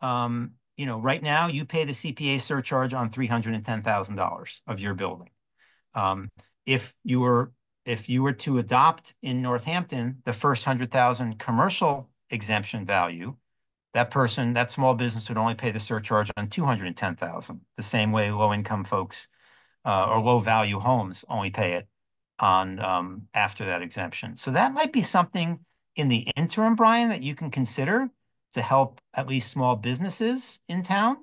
um, you know, right now you pay the CPA surcharge on $310,000 of your building. Um, if you were if you were to adopt in Northampton the first hundred thousand commercial exemption value, that person, that small business would only pay the surcharge on two hundred and ten thousand. The same way low income folks uh, or low value homes only pay it on um, after that exemption. So that might be something in the interim, Brian, that you can consider to help at least small businesses in town,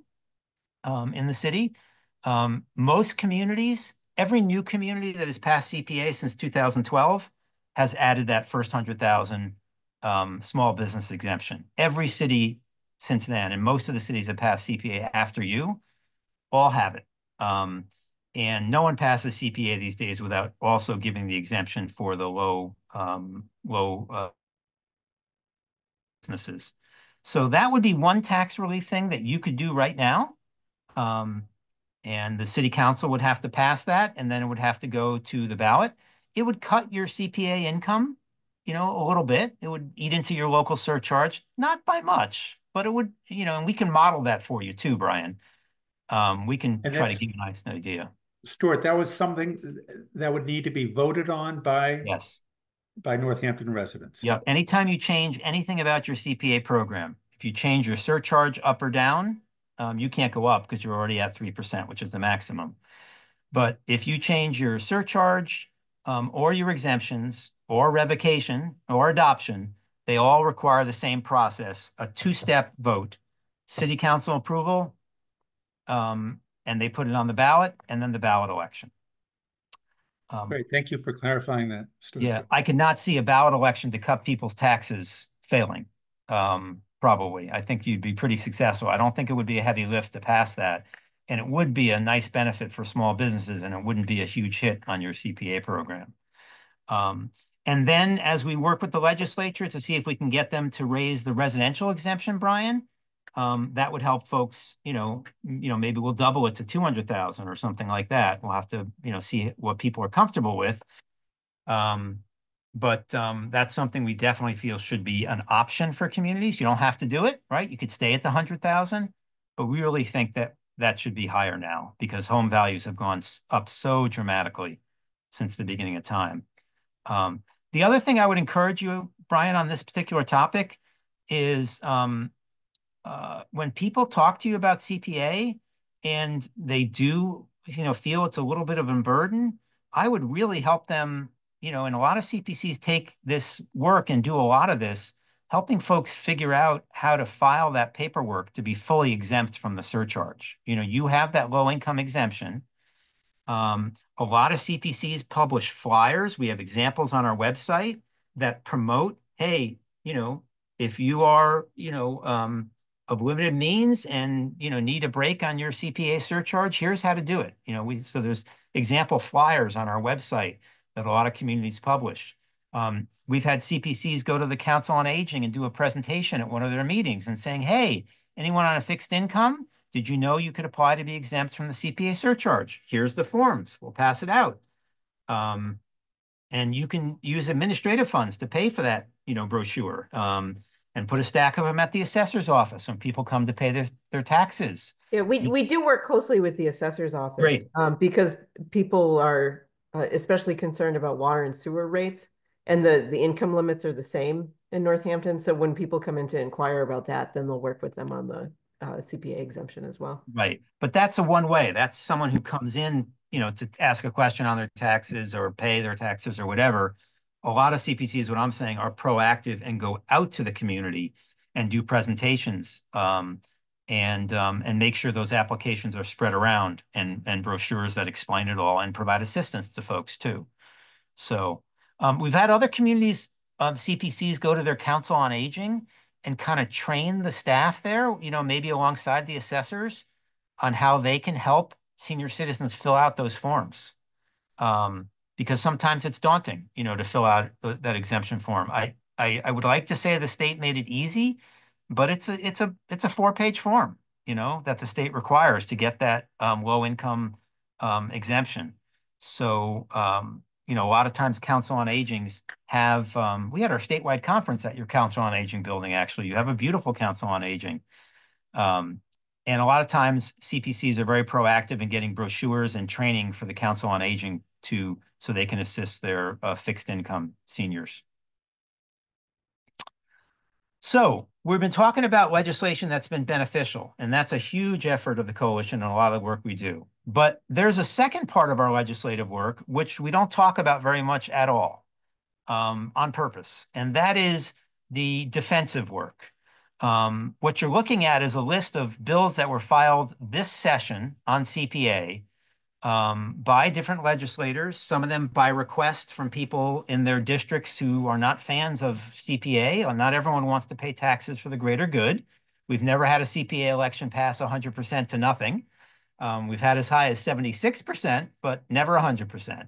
um, in the city. Um, most communities every new community that has passed CPA since 2012 has added that first 100,000 um, small business exemption. Every city since then, and most of the cities that passed CPA after you, all have it. Um, and no one passes CPA these days without also giving the exemption for the low, um, low uh, businesses. So that would be one tax relief thing that you could do right now. Um, and the city council would have to pass that, and then it would have to go to the ballot. It would cut your CPA income, you know, a little bit. It would eat into your local surcharge, not by much, but it would, you know, and we can model that for you too, Brian. Um, we can And try to give you a nice idea. Stuart, that was something that would need to be voted on by, Yes. By Northampton residents. Yep. Anytime you change anything about your CPA program, if you change your surcharge up or down, um, you can't go up because you're already at 3%, which is the maximum. But if you change your surcharge um, or your exemptions or revocation or adoption, they all require the same process, a two-step vote. City council approval, um, and they put it on the ballot and then the ballot election. Um, Great, thank you for clarifying that. Stuart. yeah, I could not see a ballot election to cut people's taxes failing. Um, probably. I think you'd be pretty successful. I don't think it would be a heavy lift to pass that. And it would be a nice benefit for small businesses and it wouldn't be a huge hit on your CPA program. Um, and then as we work with the legislature to see if we can get them to raise the residential exemption, Brian, um, that would help folks, you know, you know, maybe we'll double it to two hundred thousand or something like that. We'll have to, you know, see what people are comfortable with. Um, but um, that's something we definitely feel should be an option for communities. You don't have to do it, right? You could stay at the hundred thousand, but we really think that that should be higher now because home values have gone up so dramatically since the beginning of time. Um, the other thing I would encourage you, Brian, on this particular topic is um, uh, when people talk to you about CPA and they do, you know, feel it's a little bit of a burden, I would really help them, you know, and a lot of CPCs take this work and do a lot of this, helping folks figure out how to file that paperwork to be fully exempt from the surcharge. You know, you have that low income exemption. Um, a lot of CPCs publish flyers. We have examples on our website that promote, hey, you know, if you are, you know, um, of limited means and, you know, need a break on your CPA surcharge, here's how to do it. You know, we, so there's example flyers on our website that a lot of communities publish. Um, we've had CPCs go to the Council on Aging and do a presentation at one of their meetings and saying, hey, anyone on a fixed income? Did you know you could apply to be exempt from the CPA surcharge? Here's the forms. We'll pass it out. Um, and you can use administrative funds to pay for that, you know, brochure. Um, and put a stack of them at the assessor's office when people come to pay their, their taxes. Yeah, we, we do work closely with the assessor's office. Great. Um, because people are uh, especially concerned about water and sewer rates. And the, the income limits are the same in Northampton. So when people come in to inquire about that, then they'll work with them on the uh, CPA exemption as well. Right, but that's a one way. That's someone who comes in, you know, to ask a question on their taxes or pay their taxes or whatever. A lot of CPCs, what I'm saying, are proactive and go out to the community and do presentations. Um, and um, and make sure those applications are spread around and and brochures that explain it all and provide assistance to folks too. So um, we've had other communities, um, CPCs go to their council on aging and kind of train the staff there, you know, maybe alongside the assessors on how they can help senior citizens fill out those forms. Um, because sometimes it's daunting, you know, to fill out th- that exemption form. I, I, I would like to say the state made it easy, but it's a, it's a, it's a four-page form, you know, that the state requires to get that, um, low-income, um, exemption. So, um, you know, a lot of times Council on Agings have, um, we had our statewide conference at your Council on Aging building, actually. You have a beautiful Council on Aging. Um, and a lot of times CPCs are very proactive in getting brochures and training for the Council on Aging to, so they can assist their uh, fixed income seniors. So we've been talking about legislation that's been beneficial, and that's a huge effort of the coalition and a lot of the work we do. But there's a second part of our legislative work, which we don't talk about very much at all um, on purpose, and that is the defensive work. Um, what you're looking at is a list of bills that were filed this session on CPA um, by different legislators, some of them by request from people in their districts who are not fans of CPA. Or not everyone wants to pay taxes for the greater good. We've never had a CPA election pass 100% to nothing. Um, we've had as high as 76%, but never 100%.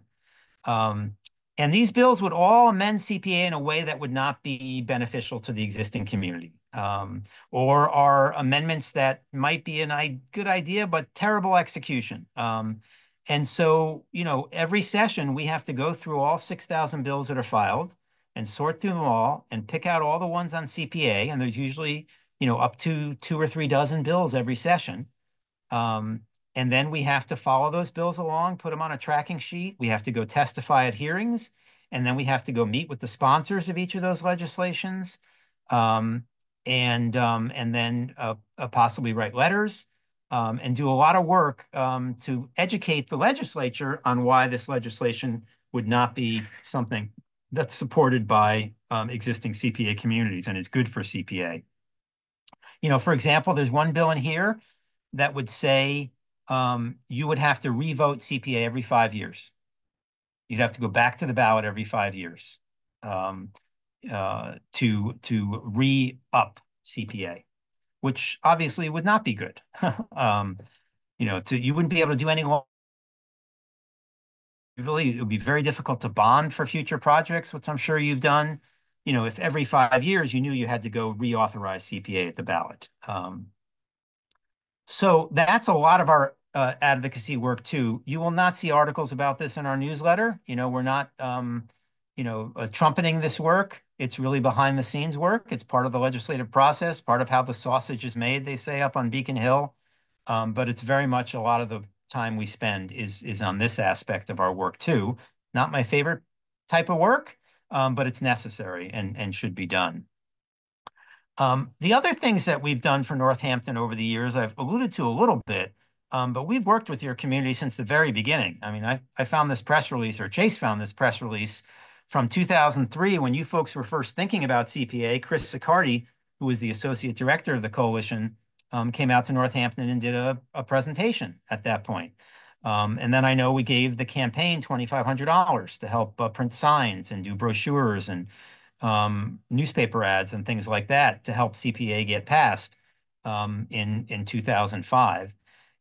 Um, and these bills would all amend CPA in a way that would not be beneficial to the existing community. Um, or are amendments that might be a I- good idea, but terrible execution. Um, and so, you know, every session we have to go through all 6,000 bills that are filed and sort through them all and pick out all the ones on CPA. And there's usually, you know, up to two or three dozen bills every session. Um, and then we have to follow those bills along, put them on a tracking sheet. We have to go testify at hearings. And then we have to go meet with the sponsors of each of those legislations. Um, and, um, and then uh, uh, possibly write letters um, and do a lot of work um, to educate the legislature on why this legislation would not be something that's supported by um, existing CPA communities and is good for CPA. You know, for example, there's one bill in here that would say um, you would have to revote CPA every five years. You'd have to go back to the ballot every five years um, uh, to to re-up CPA, which obviously would not be good. um, you know, to you wouldn't be able to do any. Really, it would be very difficult to bond for future projects, which I'm sure you've done. You know, if every five years you knew you had to go reauthorize CPA at the ballot. Um, so that's a lot of our uh, advocacy work too. You will not see articles about this in our newsletter. You know, we're not, um, you know, uh, trumpeting this work. It's really behind the scenes work. It's part of the legislative process, part of how the sausage is made, they say up on Beacon Hill. Um, but it's very much a lot of the time we spend is, is on this aspect of our work too. Not my favorite type of work, um, but it's necessary and, and should be done. Um, the other things that we've done for Northampton over the years, I've alluded to a little bit, um, but we've worked with your community since the very beginning. I mean, I, I found this press release, or Chase found this press release from 2003 when you folks were first thinking about CPA. Chris Sicardi, who was the associate director of the coalition, um, came out to Northampton and did a, a presentation at that point. Um, and then I know we gave the campaign $2,500 to help uh, print signs and do brochures and um, newspaper ads and things like that to help CPA get passed um, in, in 2005.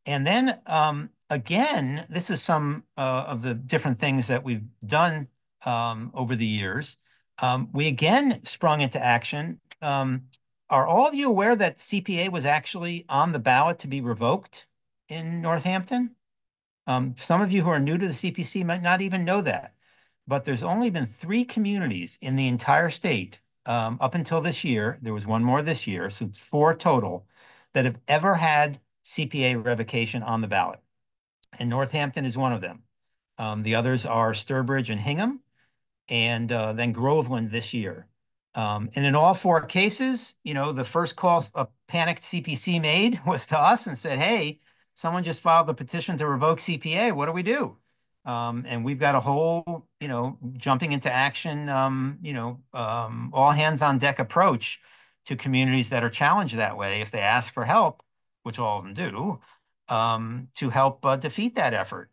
And then um, again, this is some uh, of the different things that we've done um, over the years. Um, we again sprung into action. Um, are all of you aware that CPA was actually on the ballot to be revoked in Northampton? some of you who are new to the CPC might not even know that but there's only been three communities in the entire state um, up until this year. There was one more this year, so four total that have ever had CPA revocation on the ballot. And Northampton is one of them. Um, the others are Sturbridge and Hingham, and uh, then Groveland this year. Um, and in all four cases, you know, the first call a panicked CPC made was to us and said, hey, someone just filed the petition to revoke CPA. What do we do? Um, and we've got a whole, you know, jumping into action, um, you know, um, all hands on deck approach to communities that are challenged that way if they ask for help, which all of them do, um, to help uh, defeat that effort.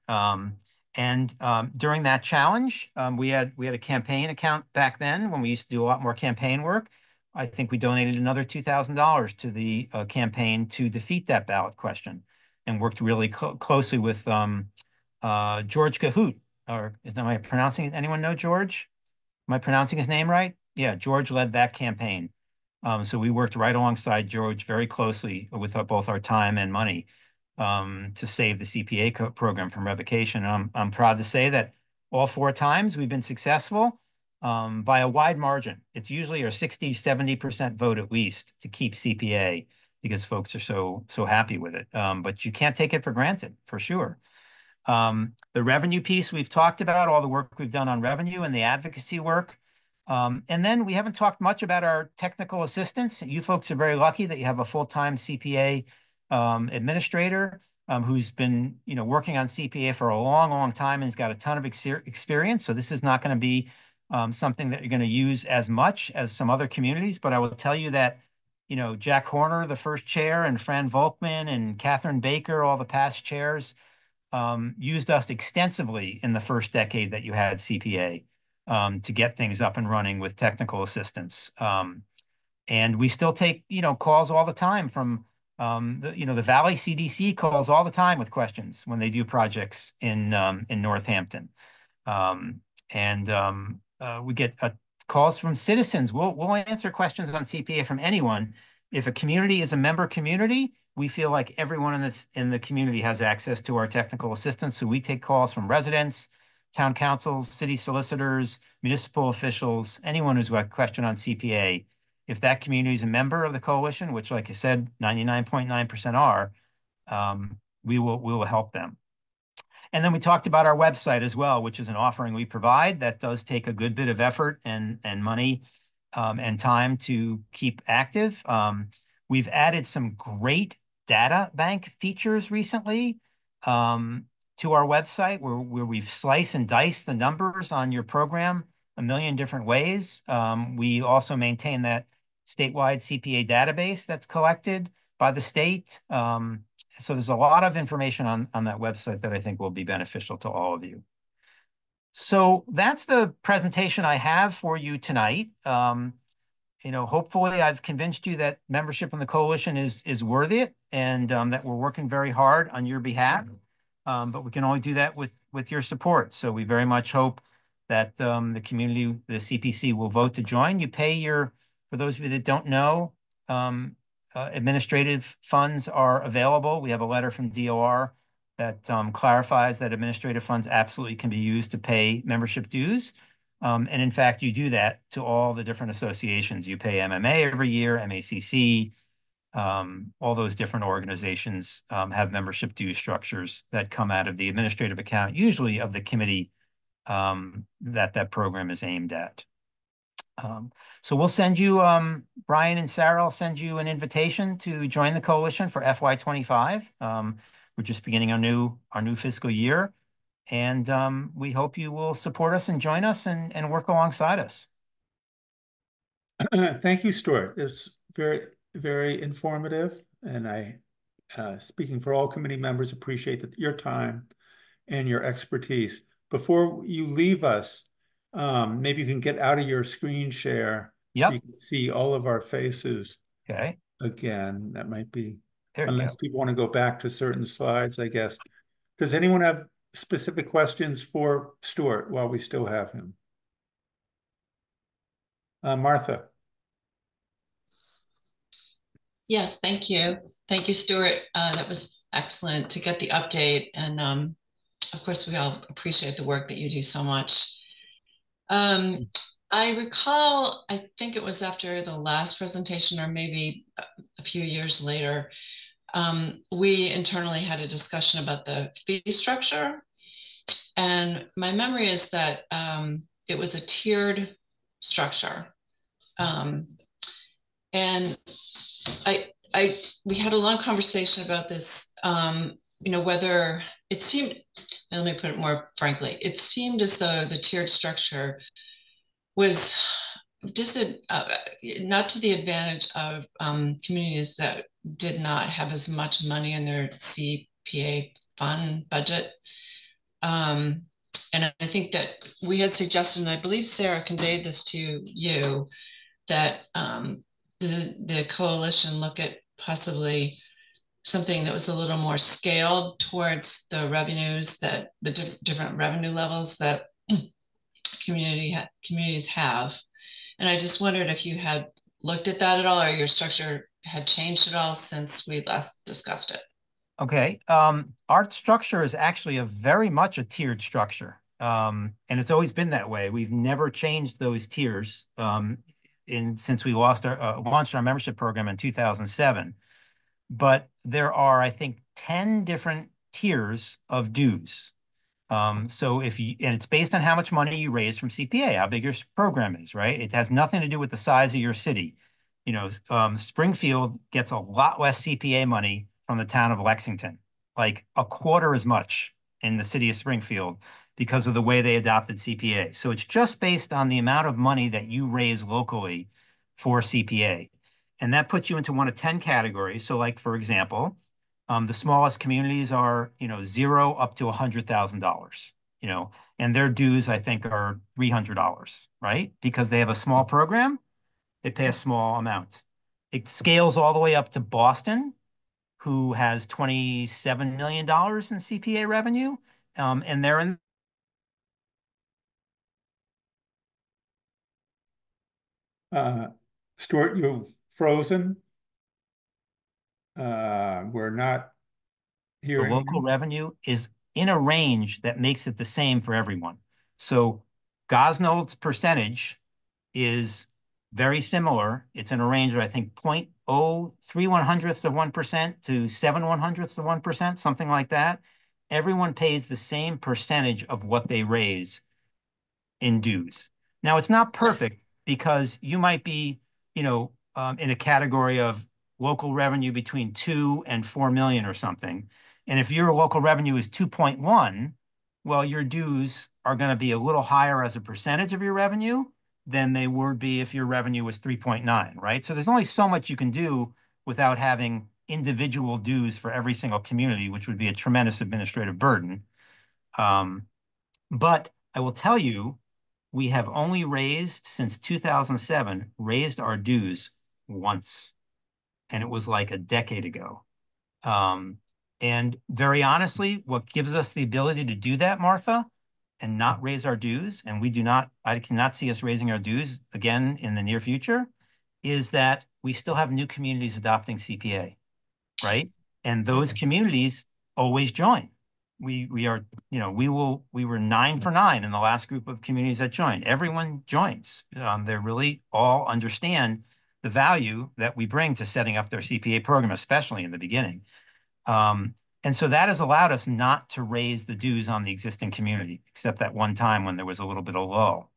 Um, and um, during that challenge, we had we had a campaign account back then when we used to do a lot more campaign work. I think we donated another two thousand dollars to the uh, campaign to defeat that ballot question, and worked really closely with um, uh, George Cahoot, or is am I pronouncing it? Anyone know George? Am I pronouncing his name right? Yeah, George led that campaign. Um, so we worked right alongside George very closely with uh, both our time and money um, to save the CPA program from revocation. And I'm, I'm proud to say that all four times we've been successful um, by a wide margin. It's usually a 60, 70% vote at least to keep CPA because folks are so, so happy with it. Um, but you can't take it for granted, for sure. Um, the revenue piece we've talked about, all the work we've done on revenue and the advocacy work. Um, and then we haven't talked much about our technical assistance. You folks are very lucky that you have a full-time CPA um, administrator um, who's been, you know, working on CPA for a long, long time and has got a ton of ex experience. So this is not going to be um, something that you're going to use as much as some other communities. But I will tell you that, you know, Jack Horner, the first chair, and Fran Volkman and Catherine Baker, all the past chairs, um, used us extensively in the first decade that you had CPA um, to get things up and running with technical assistance. Um, and we still take, you know, calls all the time from, um, the, you know, the Valley CDC calls all the time with questions when they do projects in um, in Northampton. Um, and uh, we get uh, calls from citizens. We'll, we'll answer questions on CPA from anyone. If a community is a member community, we feel like everyone in this in the community has access to our technical assistance. So we take calls from residents, town councils, city solicitors, municipal officials, anyone who's got a question on CPA. If that community is a member of the coalition, which, like I said, 99.9% are, um, we will we will help them. And then we talked about our website as well, which is an offering we provide that does take a good bit of effort and and money um, and time to keep active. Um, we've added some great data bank features recently um, to our website where, where we've sliced and diced the numbers on your program a million different ways. Um, we also maintain that statewide CPA database that's collected by the state. Um, so there's a lot of information on, on that website that I think will be beneficial to all of you. So that's the presentation I have for you tonight. Um, you know, hopefully I've convinced you that membership in the coalition is is worth it and um, that we're working very hard on your behalf. Um, but we can only do that with with your support. So we very much hope that um, the community, the CPC, will vote to join. You pay your, for those of you that don't know, um, uh, administrative funds are available. We have a letter from DOR that um, clarifies that administrative funds absolutely can be used to pay membership dues. Um, and in fact, you do that to all the different associations. You pay MMA every year, MACC, um, all those different organizations um, have membership due structures that come out of the administrative account, usually of the committee um, that that program is aimed at. Um, so we'll send you, um, Brian and Sarah, I'll send you an invitation to join the coalition for FY25. Um, we're just beginning our new our new fiscal year, and um, we hope you will support us and join us and and work alongside us. Thank you, Stuart. It's very very informative, and I, uh, speaking for all committee members, appreciate that your time and your expertise. Before you leave us, um, maybe you can get out of your screen share yep. so you can see all of our faces. Okay. Again, that might be there unless people want to go back to certain slides, I guess. Does anyone have specific questions for Stuart while we still have him? Uh, Martha. Yes, thank you. Thank you, Stuart. Uh, that was excellent to get the update. And um, of course, we all appreciate the work that you do so much. Um, I recall, I think it was after the last presentation or maybe a few years later, um, we internally had a discussion about the fee structure. And my memory is that um, it was a tiered structure. Um, and I, I, we had a long conversation about this, um, you know, whether it seemed, let me put it more frankly, it seemed as though the tiered structure was just uh, not to the advantage of um, communities that did not have as much money in their CPA fund budget. Um, and I think that we had suggested, and I believe Sarah conveyed this to you, that um, the, the coalition look at possibly something that was a little more scaled towards the revenues that the di different revenue levels that community ha communities have. And I just wondered if you had looked at that at all or your structure had changed at all since we last discussed it. Okay. Um, our structure is actually a very much a tiered structure. Um, and it's always been that way. We've never changed those tiers. Um, in since we lost our uh, launched our membership program in 2007. But there are, I think, 10 different tiers of dues. Um, so if you, and it's based on how much money you raise from CPA, how big your program is, right? It has nothing to do with the size of your city. You know, um, Springfield gets a lot less CPA money from the town of Lexington, like a quarter as much in the city of Springfield because of the way they adopted CPA. So it's just based on the amount of money that you raise locally for CPA. And that puts you into one of 10 categories. So like, for example, um, the smallest communities are, you know, zero up to $100,000, you know, and their dues, I think, are $300, right? Because they have a small program, they pay a small amount. It scales all the way up to Boston, who has $27 million in CPA revenue. Um, and they're in Uh, Stuart, you've frozen. Uh, we're not hearing. The local revenue is in a range that makes it the same for everyone. So Gosnold's percentage is very similar. It's in a range of, I think, 0.03 one hundredths of 1% to 7 one hundredths of 1%, something like that. Everyone pays the same percentage of what they raise in dues. Now, it's not perfect because you might be, you know, um, in a category of local revenue between two and four million or something. And if your local revenue is 2.1, well, your dues are going to be a little higher as a percentage of your revenue than they would be if your revenue was 3.9, right? So there's only so much you can do without having individual dues for every single community, which would be a tremendous administrative burden. Um, but I will tell you, we have only raised since 2007, raised our dues once. And it was like a decade ago. Um, and very honestly, what gives us the ability to do that, Martha, and not raise our dues, and we do not, I cannot see us raising our dues again in the near future, is that we still have new communities adopting CPA, right? And those communities always join we we are you know we will we were nine for nine in the last group of communities that joined everyone joins um, they really all understand the value that we bring to setting up their cpa program especially in the beginning. Um, and so that has allowed us not to raise the dues on the existing community except that one time when there was a little bit of lull.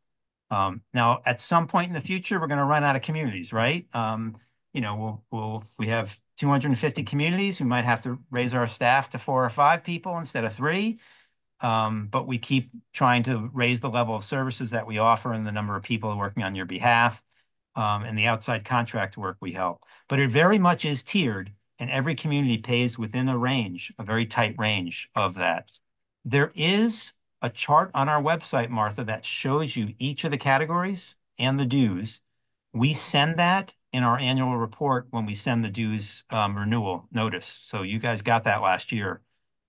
Um, now at some point in the future we're going to run out of communities right? Um, you know we'll, we'll we have 250 communities, we might have to raise our staff to four or five people instead of three. Um, but we keep trying to raise the level of services that we offer and the number of people working on your behalf um, and the outside contract work we help. But it very much is tiered and every community pays within a range, a very tight range of that. There is a chart on our website, Martha, that shows you each of the categories and the dues. We send that in our annual report when we send the dues um, renewal notice. So you guys got that last year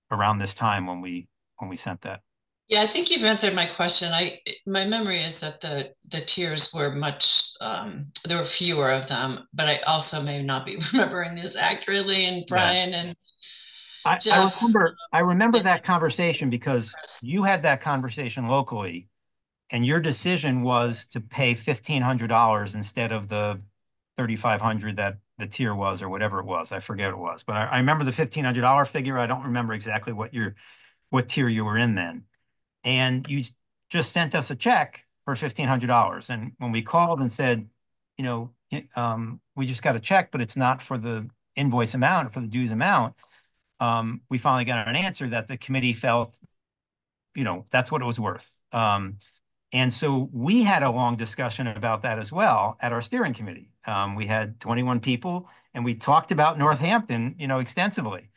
around this time when we when we sent that. Yeah, I think you've answered my question. I my memory is that the the tiers were much um, there were fewer of them, but I also may not be remembering this accurately. And Brian and I, I remember I remember that conversation because you had that conversation locally, and your decision was to pay fifteen hundred dollars instead of the 3,500 that the tier was or whatever it was. I forget what it was, but I, I remember the $1,500 figure. I don't remember exactly what your, what tier you were in then. And you just sent us a check for $1,500. And when we called and said, you know, um, we just got a check, but it's not for the invoice amount, for the dues amount. Um, we finally got an answer that the committee felt, you know, that's what it was worth. Um, and so we had a long discussion about that as well at our steering committee. Um, we had 21 people and we talked about Northampton, you know, extensively.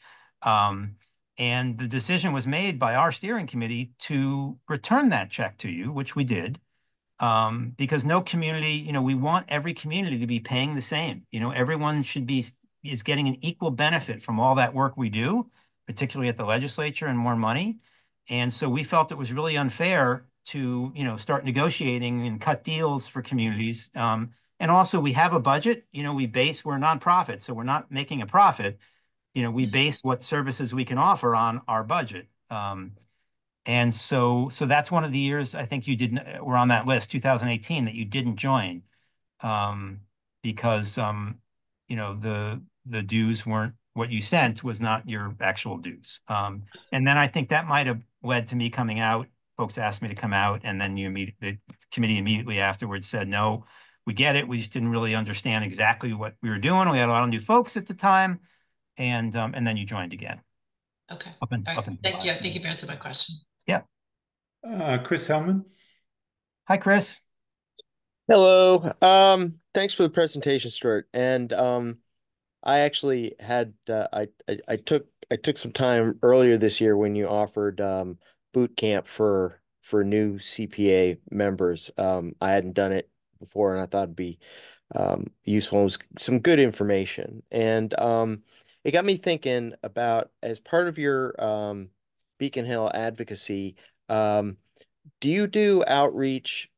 Um, and the decision was made by our steering committee to return that check to you, which we did. Um, because no community, you know, we want every community to be paying the same. You know, everyone should be is getting an equal benefit from all that work we do, particularly at the legislature and more money. And so we felt it was really unfair to you know start negotiating and cut deals for communities. Um, and also we have a budget. You know, we base we're a nonprofit, so we're not making a profit. You know, we mm-hmm. base what services we can offer on our budget. Um, and so so that's one of the years I think you didn't were on that list, 2018, that you didn't join um, because um, you know the the dues weren't what you sent was not your actual dues. Um, and then I think that might have led to me coming out folks asked me to come out and then you immediate, the committee immediately afterwards said, no, we get it. We just didn't really understand exactly what we were doing. We had a lot of new folks at the time. And, um, and then you joined again. Okay. Up and, right. up and Thank you. Thank you for answering my question. Yeah. Uh, Chris Hellman. Hi, Chris. Hello. Um, thanks for the presentation, Stuart. And um, I actually had uh, I, I, I took I took some time earlier this year when you offered um, boot camp for for new CPA members. Um, I hadn't done it before, and I thought it'd be um, useful. It was some good information, and um, it got me thinking about as part of your um, Beacon Hill advocacy. Um, do you do outreach,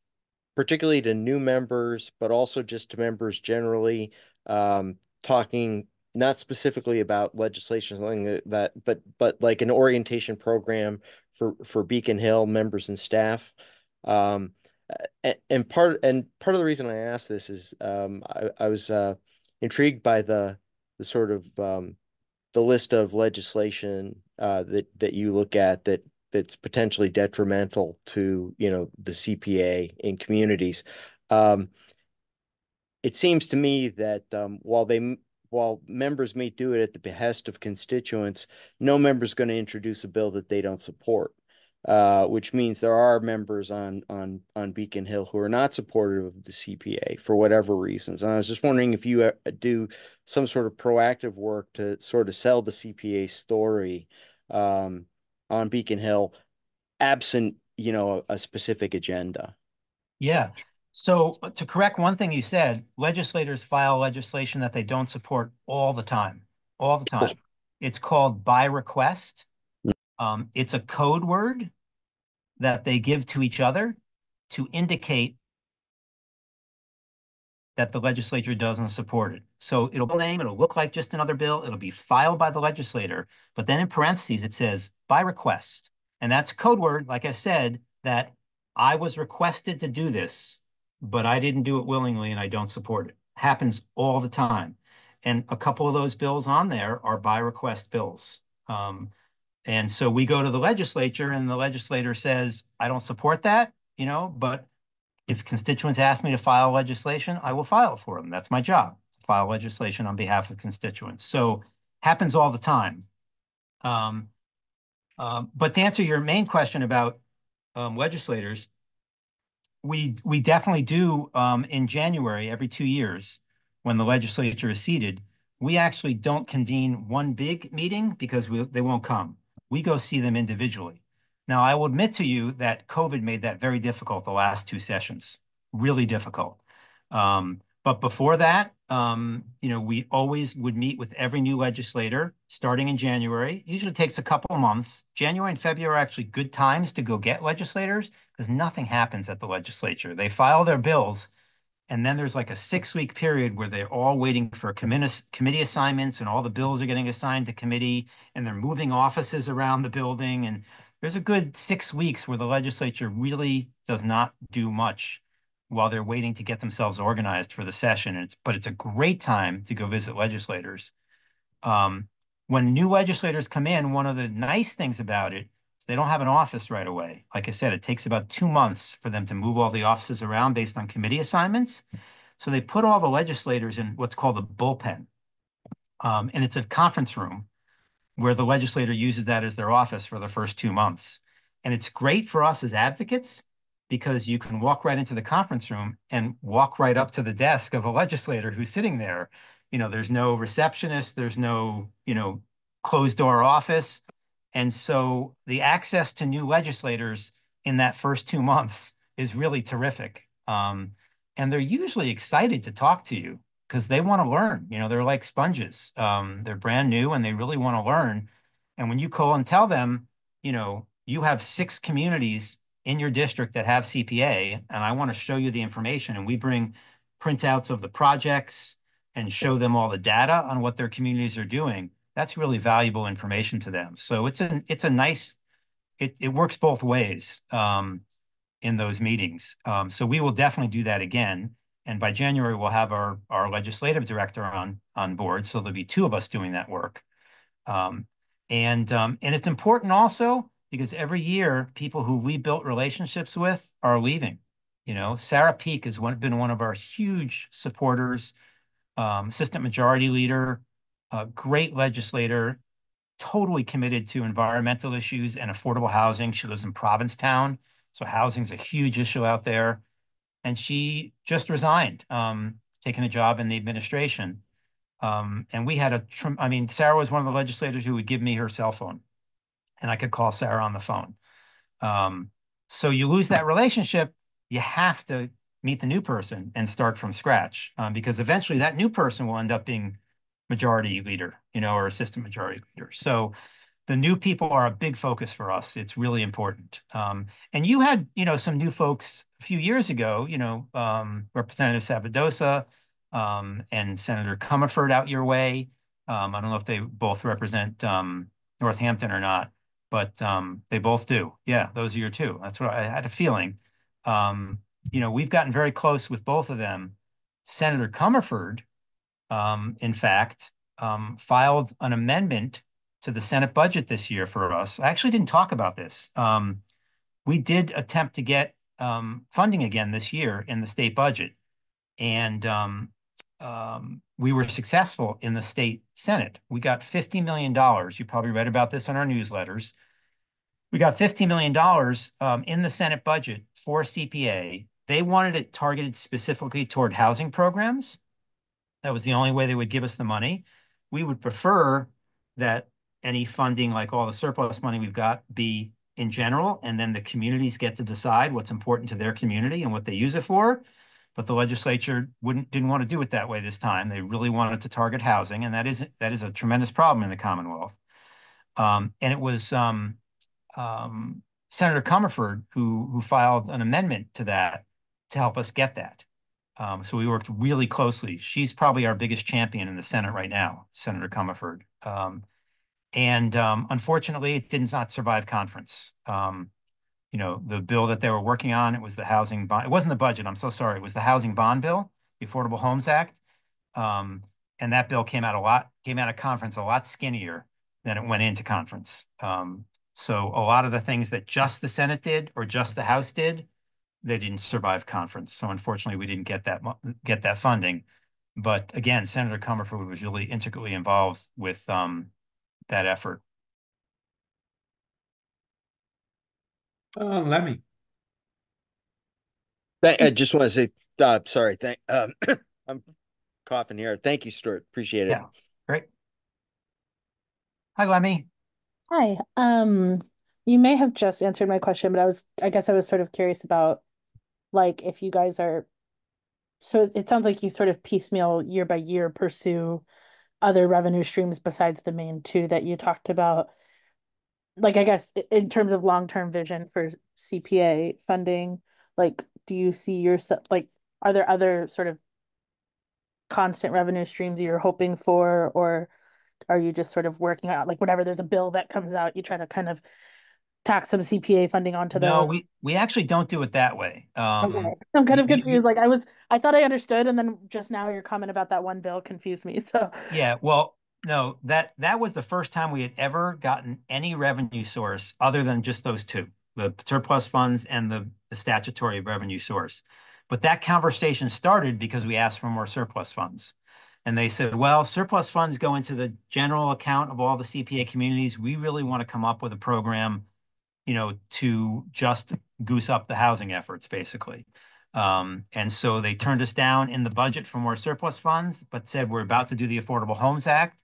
particularly to new members, but also just to members generally, um, talking not specifically about legislation something that but but like an orientation program for for Beacon Hill members and staff um and, and part and part of the reason I asked this is um I, I was uh intrigued by the the sort of um the list of legislation uh that that you look at that that's potentially detrimental to you know the CPA in communities um it seems to me that um, while they while members may do it at the behest of constituents, no member is going to introduce a bill that they don't support. Uh, which means there are members on on on Beacon Hill who are not supportive of the CPA for whatever reasons. And I was just wondering if you uh, do some sort of proactive work to sort of sell the CPA story um, on Beacon Hill, absent you know a, a specific agenda. Yeah. So uh, to correct one thing you said, legislators file legislation that they don't support all the time, all the time. It's called by request. Um, it's a code word that they give to each other to indicate that the legislature doesn't support it. So it'll name, it'll look like just another bill. It'll be filed by the legislator, but then in parentheses, it says by request. And that's code word, like I said, that I was requested to do this, but I didn't do it willingly and I don't support it. Happens all the time. And a couple of those bills on there are by request bills. Um, and so we go to the legislature and the legislator says, I don't support that, you know, but if constituents ask me to file legislation, I will file it for them. That's my job, to file legislation on behalf of constituents. So happens all the time. Um, um, but to answer your main question about um, legislators, we we definitely do um, in January every two years when the legislature is seated. We actually don't convene one big meeting because we, they won't come. We go see them individually. Now, I will admit to you that COVID made that very difficult the last two sessions, really difficult. Um, but before that, um, you know, we always would meet with every new legislator starting in January. Usually takes a couple of months. January and February are actually good times to go get legislators because nothing happens at the legislature. They file their bills, and then there's like a six week period where they're all waiting for committee, assignments and all the bills are getting assigned to committee and they're moving offices around the building. And there's a good six weeks where the legislature really does not do much while they're waiting to get themselves organized for the session. And it's, but it's a great time to go visit legislators. Um, when new legislators come in, one of the nice things about it is they don't have an office right away. Like I said, it takes about two months for them to move all the offices around based on committee assignments. So they put all the legislators in what's called a bullpen. Um, and it's a conference room where the legislator uses that as their office for the first two months. And it's great for us as advocates because you can walk right into the conference room and walk right up to the desk of a legislator who's sitting there. You know, there's no receptionist, there's no, you know, closed door office. And so the access to new legislators in that first two months is really terrific. Um, and they're usually excited to talk to you because they want to learn. You know, they're like sponges. Um, they're brand new and they really want to learn. And when you call and tell them, you know, you have six communities in your district that have CPA, and I want to show you the information. And we bring printouts of the projects and show them all the data on what their communities are doing. That's really valuable information to them. So it's a it's a nice, it it works both ways um, in those meetings. Um, so we will definitely do that again. And by January, we'll have our our legislative director on on board. So there'll be two of us doing that work. Um, and um, and it's important also because every year people who we built relationships with are leaving. You know, Sarah Peake has one, been one of our huge supporters, um, assistant majority leader, a great legislator, totally committed to environmental issues and affordable housing. She lives in Provincetown, so housing's a huge issue out there. And she just resigned, um, taking a job in the administration. Um, and we had a, I mean, Sarah was one of the legislators who would give me her cell phone and I could call Sarah on the phone. Um, so you lose that relationship. You have to meet the new person and start from scratch um, because eventually that new person will end up being majority leader, you know, or assistant majority leader. So the new people are a big focus for us. It's really important. Um, and you had, you know, some new folks a few years ago, you know, um, Representative Sabadosa um, and Senator Comerford out your way. Um, I don't know if they both represent um, Northampton or not but um, they both do. Yeah, those are your two. That's what I had a feeling. Um, you know, we've gotten very close with both of them. Senator Comerford, um, in fact, um, filed an amendment to the Senate budget this year for us. I actually didn't talk about this. Um, we did attempt to get um, funding again this year in the state budget, and we were successful in the state Senate. We got $50 million. You probably read about this in our newsletters we got $50 million um, in the Senate budget for CPA. They wanted it targeted specifically toward housing programs. That was the only way they would give us the money. We would prefer that any funding, like all the surplus money we've got, be in general, and then the communities get to decide what's important to their community and what they use it for. But the legislature wouldn't didn't want to do it that way this time. They really wanted to target housing, and that is that is a tremendous problem in the Commonwealth. Um, and it was um, um, Senator Comerford who who filed an amendment to that to help us get that. Um, so we worked really closely. She's probably our biggest champion in the Senate right now, Senator Comerford. Um, and um, unfortunately, it did not survive conference. Um, you know, the bill that they were working on, it was the housing bond. It wasn't the budget. I'm so sorry. It was the housing bond bill, the Affordable Homes Act. Um, and that bill came out a lot, came out of conference a lot skinnier than it went into conference. Um, so a lot of the things that just the Senate did or just the House did, they didn't survive conference. So unfortunately, we didn't get that get that funding. But again, Senator Comerford was really intricately involved with um, that effort. Uh, Lemmy. I just want to say, uh, sorry, thank, um, I'm coughing here. Thank you, Stuart. Appreciate it. Yeah, great. Hi, Lemmy. Hi. Um, you may have just answered my question, but I was, I guess I was sort of curious about like if you guys are so it sounds like you sort of piecemeal year by year pursue other revenue streams besides the main two that you talked about. Like I guess in terms of long-term vision for CPA funding, like do you see yourself like are there other sort of constant revenue streams you're hoping for or are you just sort of working out like whenever there's a bill that comes out you try to kind of tack some CPA funding onto the No, we we actually don't do it that way. Um, Okay. I'm kind of we- we- confused. Like I was, I thought I understood, and then just now your comment about that one bill confused me. So Yeah, well, no, that that was the first time we had ever gotten any revenue source other than just those two, the surplus funds and the, the statutory revenue source. But that conversation started because we asked for more surplus funds. And they said, well, surplus funds go into the general account of all the CPA communities. We really want to come up with a program, you know, to just goose up the housing efforts, basically. Um, and so they turned us down in the budget for more surplus funds, but said, we're about to do the Affordable Homes Act.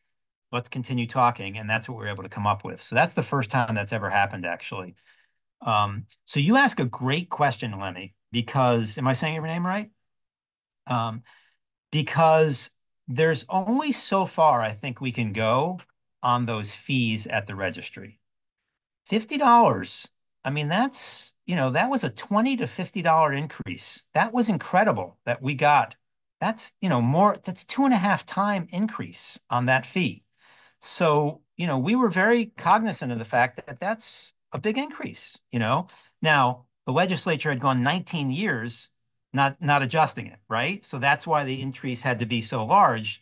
Let's continue talking. And that's what we were able to come up with. So that's the first time that's ever happened, actually. Um, so you ask a great question, Lemmy, because, am I saying your name right? Um, because there's only so far I think we can go on those fees at the registry. $50, I mean, that's, you know, that was a 20 to $50 increase. That was incredible that we got. That's, you know, more, that's two and a half time increase on that fee. So, you know, we were very cognizant of the fact that that's a big increase, you know. Now, the legislature had gone 19 years not not adjusting it, right? So that's why the increase had to be so large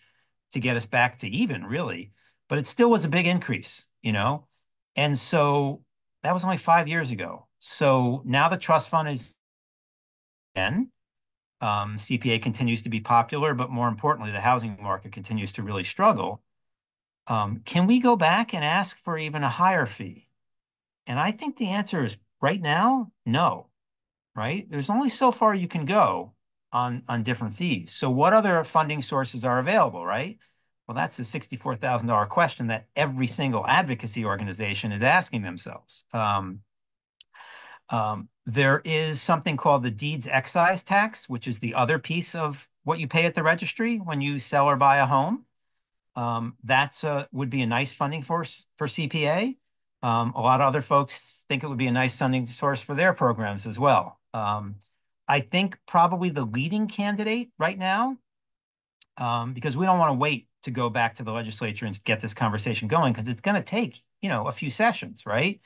to get us back to even, really. But it still was a big increase, you know. And so that was only five years ago. So now the trust fund is again. Um, CPA continues to be popular, but more importantly, the housing market continues to really struggle. Um, can we go back and ask for even a higher fee? And I think the answer is right now, no right? There's only so far you can go on, on different fees. So what other funding sources are available, right? Well, that's the $64,000 question that every single advocacy organization is asking themselves. Um, um, there is something called the deeds excise tax, which is the other piece of what you pay at the registry when you sell or buy a home. Um, that's a, would be a nice funding source for CPA. Um, a lot of other folks think it would be a nice funding source for their programs as well. Um, I think probably the leading candidate right now, um, because we don't want to wait to go back to the legislature and get this conversation going, because it's going to take, you know, a few sessions, right?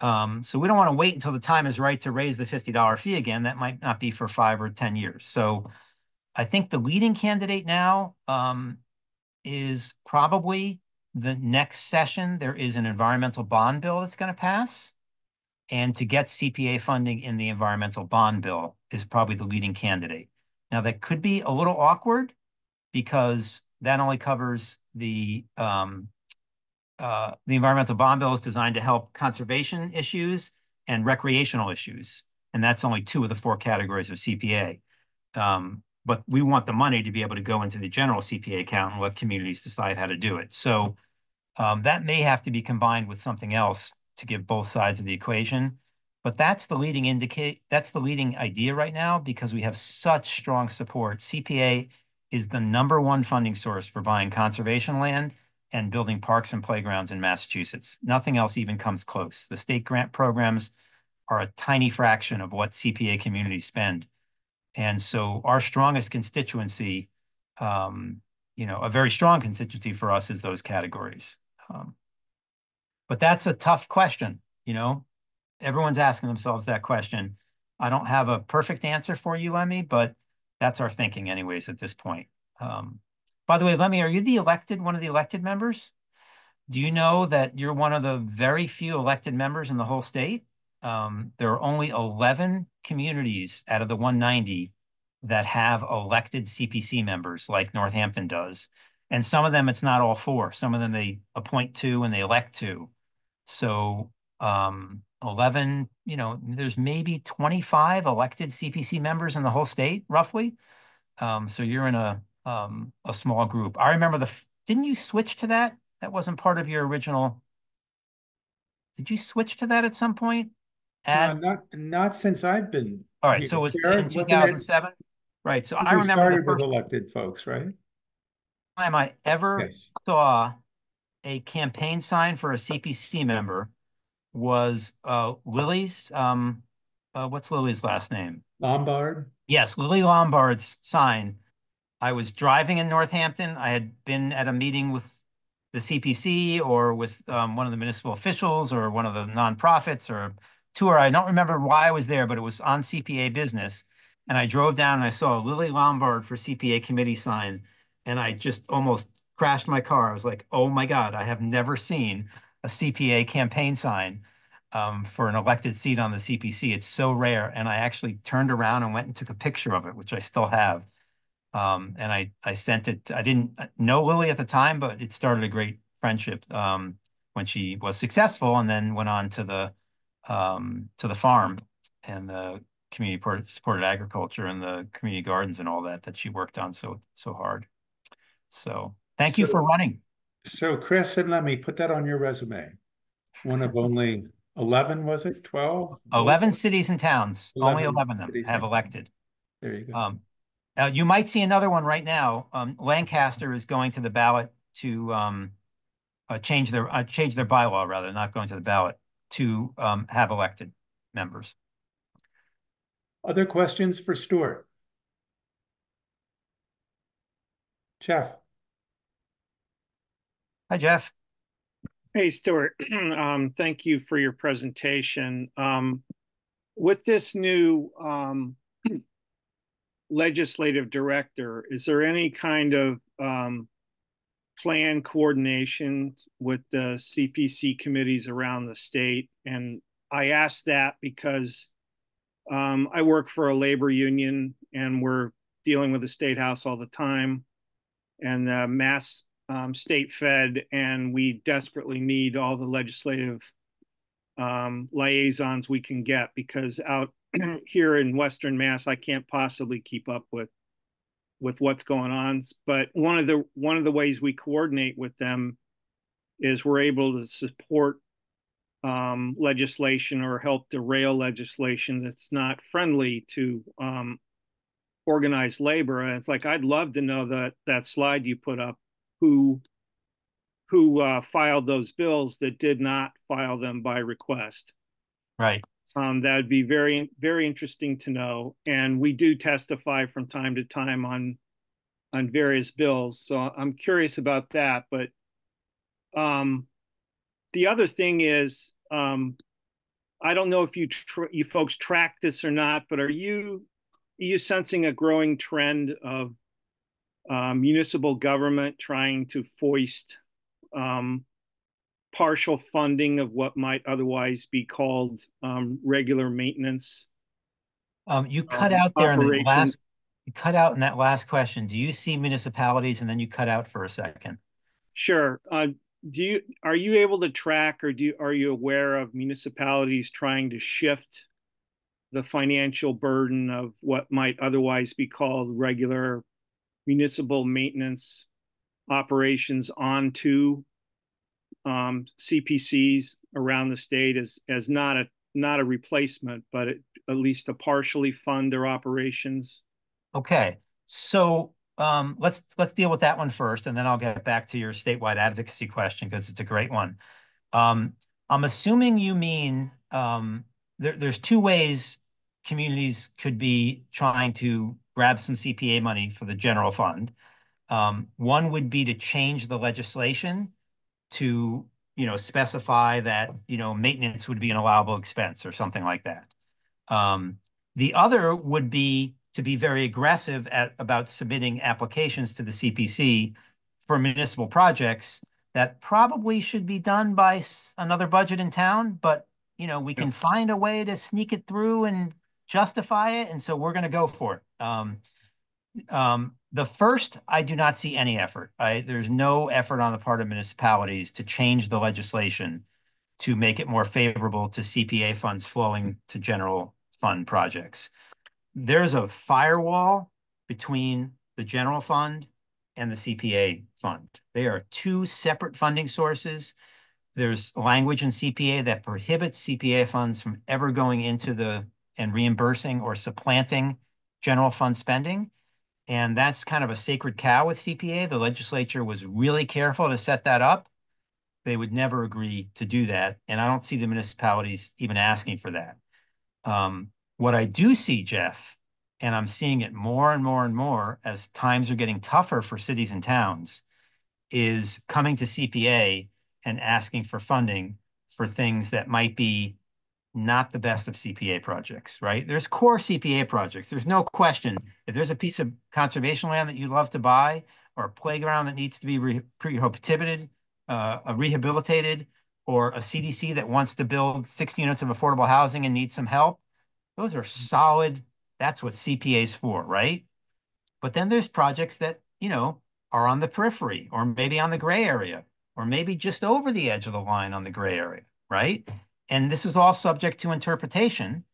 Um, so we don't want to wait until the time is right to raise the $50 fee again. That might not be for five or 10 years. So I think the leading candidate now um, is probably the next session. There is an environmental bond bill that's going to pass. And to get CPA funding in the environmental bond bill is probably the leading candidate. Now, that could be a little awkward because that only covers the um, uh, the environmental bond bill is designed to help conservation issues and recreational issues. And that's only two of the four categories of CPA. Um, but we want the money to be able to go into the general CPA account and let communities decide how to do it. So um, that may have to be combined with something else to give both sides of the equation. But that's the leading indicate, that's the leading idea right now because we have such strong support. CPA is the number one funding source for buying conservation land and building parks and playgrounds in Massachusetts. Nothing else even comes close. The state grant programs are a tiny fraction of what CPA communities spend. And so our strongest constituency, um, you know, a very strong constituency for us is those categories. Um, but that's a tough question, you know. Everyone's asking themselves that question. I don't have a perfect answer for you, Emmy, but that's our thinking anyways at this point. Um, by the way, Lemmy, are you the elected, one of the elected members? Do you know that you're one of the very few elected members in the whole state? Um, there are only 11 communities out of the 190 that have elected CPC members like Northampton does. And some of them, it's not all four. Some of them they appoint two and they elect two. So um, 11, you know, there's maybe 25 elected CPC members in the whole state, roughly. Um, so you're in a um, a small group. I remember the, didn't you switch to that? That wasn't part of your original. Did you switch to that at some point? Uh, Add, not, not since I've been. all right, here. so it was Jared, in wasn't it- 2007? Right, so I remember started with elected folks, right? time I ever Yes. saw a campaign sign for a CPC member was uh Lilly's, um, uh, what's Lilly's last name? Lombard. Yes, Lilly Lombard's sign. I was driving in Northampton. I had been at a meeting with the CPC or with um, one of the municipal officials or one of the nonprofits or tour. I don't remember why I was there, but it was on CPA business. And I drove down and I saw a Lilly Lombard for CPA committee sign. And I just almost crashed my car. I was like, oh my God, I have never seen a CPA campaign sign um, for an elected seat on the CPC. It's so rare. And I actually turned around and went and took a picture of it, which I still have. Um, and I, I sent it, I didn't uh, know Lilly at the time, but it started a great friendship um, when she was successful and then went on to the, um, to the farm and the community supported agriculture and the community gardens and all that, that she worked on so, so hard. So thank you for running. So Chris and let me put that on your resume. One of only eleven, was it? Twelve? 11 cities and towns, only 11 11 of them have elected. There you go. Um, uh, you might see another one right now. Um, Lancaster is going to the ballot to, um, uh, change their, uh, change their bylaw rather, not going to the ballot to, um, have elected members. Other questions for Stuart? Jeff? Hi, Jeff. Hey, Stuart, um, thank you for your presentation. Um, with this new, um, legislative director, is there any kind of, um, plan coordination with the CPC committees around the state? And I ask that because, um, I work for a labor union and we're dealing with the state house all the time and the mass um, state fed, and we desperately need all the legislative um, liaisons we can get because out here in Western Mass, I can't possibly keep up with with what's going on. But one of the one of the ways we coordinate with them is we're able to support um, legislation or help derail legislation that's not friendly to um, organized labor. And it's like I'd love to know that that slide you put up who who uh, filed those bills that did not file them by request. Right. Um, that would be very very interesting to know. And we do testify from time to time on on various bills, so I'm curious about that. But um, the other thing is, um, I don't know if you tr- you folks track this or not, but are you are you sensing a growing trend of um, municipal government trying to foist um, partial funding of what might otherwise be called um, regular maintenance. Um, you cut Um, out there in the last, you cut out in that last question. Do you see municipalities and then you cut out for a second? Sure. Uh, do you, are you able to track or do, you- are you aware of municipalities trying to shift the financial burden of what might otherwise be called regular municipal maintenance operations onto um, CPCs around the state as, as not a, not a replacement, but it- at least to partially fund their operations? Okay, so um, let's let's deal with that one first, and then I'll get back to your statewide advocacy question because it's a great one. Um, I'm assuming you mean um, there, there's two ways communities could be trying to grab some CPA money for the general fund. Um, one would be to change the legislation to, you know, specify that, you know, maintenance would be an allowable expense or something like that. Um, the other would be to be very aggressive at about submitting applications to the CPC for municipal projects that probably should be done by another budget in town, but you know, we can find a way to sneak it through and justify it, and so we're gonna go for it. Um, um, the first, I do not see any effort. I, there's no effort on the part of municipalities to change the legislation to make it more favorable to CPA funds flowing to general fund projects. There's a firewall between the general fund and the CPA fund. They are two separate funding sources. There's language in CPA that prohibits CPA funds from ever going into the and reimbursing or supplanting general fund spending. And that's kind of a sacred cow with CPA. The legislature was really careful to set that up. They would never agree to do that. And I don't see the municipalities even asking for that. Um, what I do see, Jeff, and I'm seeing it more and more and more as times are getting tougher for cities and towns, is coming to CPA and asking for funding for things that might be not the best of CPA projects, right? There's core CPA projects. There's no question. If there's a piece of conservation land that you'd love to buy or a playground that needs to be re- prohibited, uh, rehabilitated, or a CDC that wants to build 60 units of affordable housing and needs some help, those are solid. That's what CPA is for, right? But then there's projects that, you know, are on the periphery or maybe on the gray area or maybe just over the edge of the line on the gray area, right? And this is all subject to interpretation.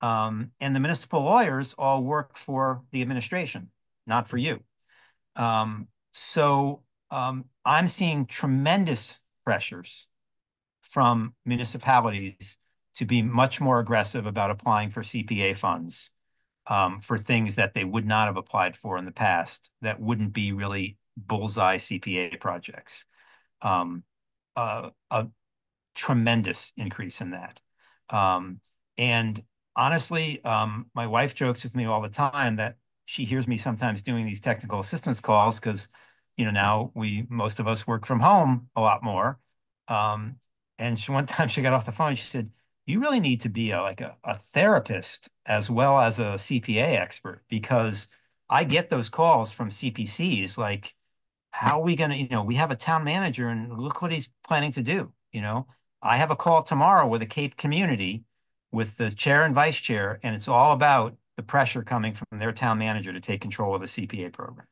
Um, and the municipal lawyers all work for the administration, not for you. Um, so um, I'm seeing tremendous pressures from municipalities to be much more aggressive about applying for CPA funds um, for things that they would not have applied for in the past that wouldn't be really bullseye CPA projects. Um, uh, a tremendous increase in that. Um, and honestly, um, my wife jokes with me all the time that she hears me sometimes doing these technical assistance calls because, you know, now we, most of us work from home a lot more. Um, and she, one time she got off the phone, she said, you really need to be a, like a, a therapist as well as a CPA expert because I get those calls from CPCs like, how are we going to, you know, we have a town manager and look what he's planning to do. You know, I have a call tomorrow with a Cape community with the chair and vice chair, and it's all about the pressure coming from their town manager to take control of the CPA program.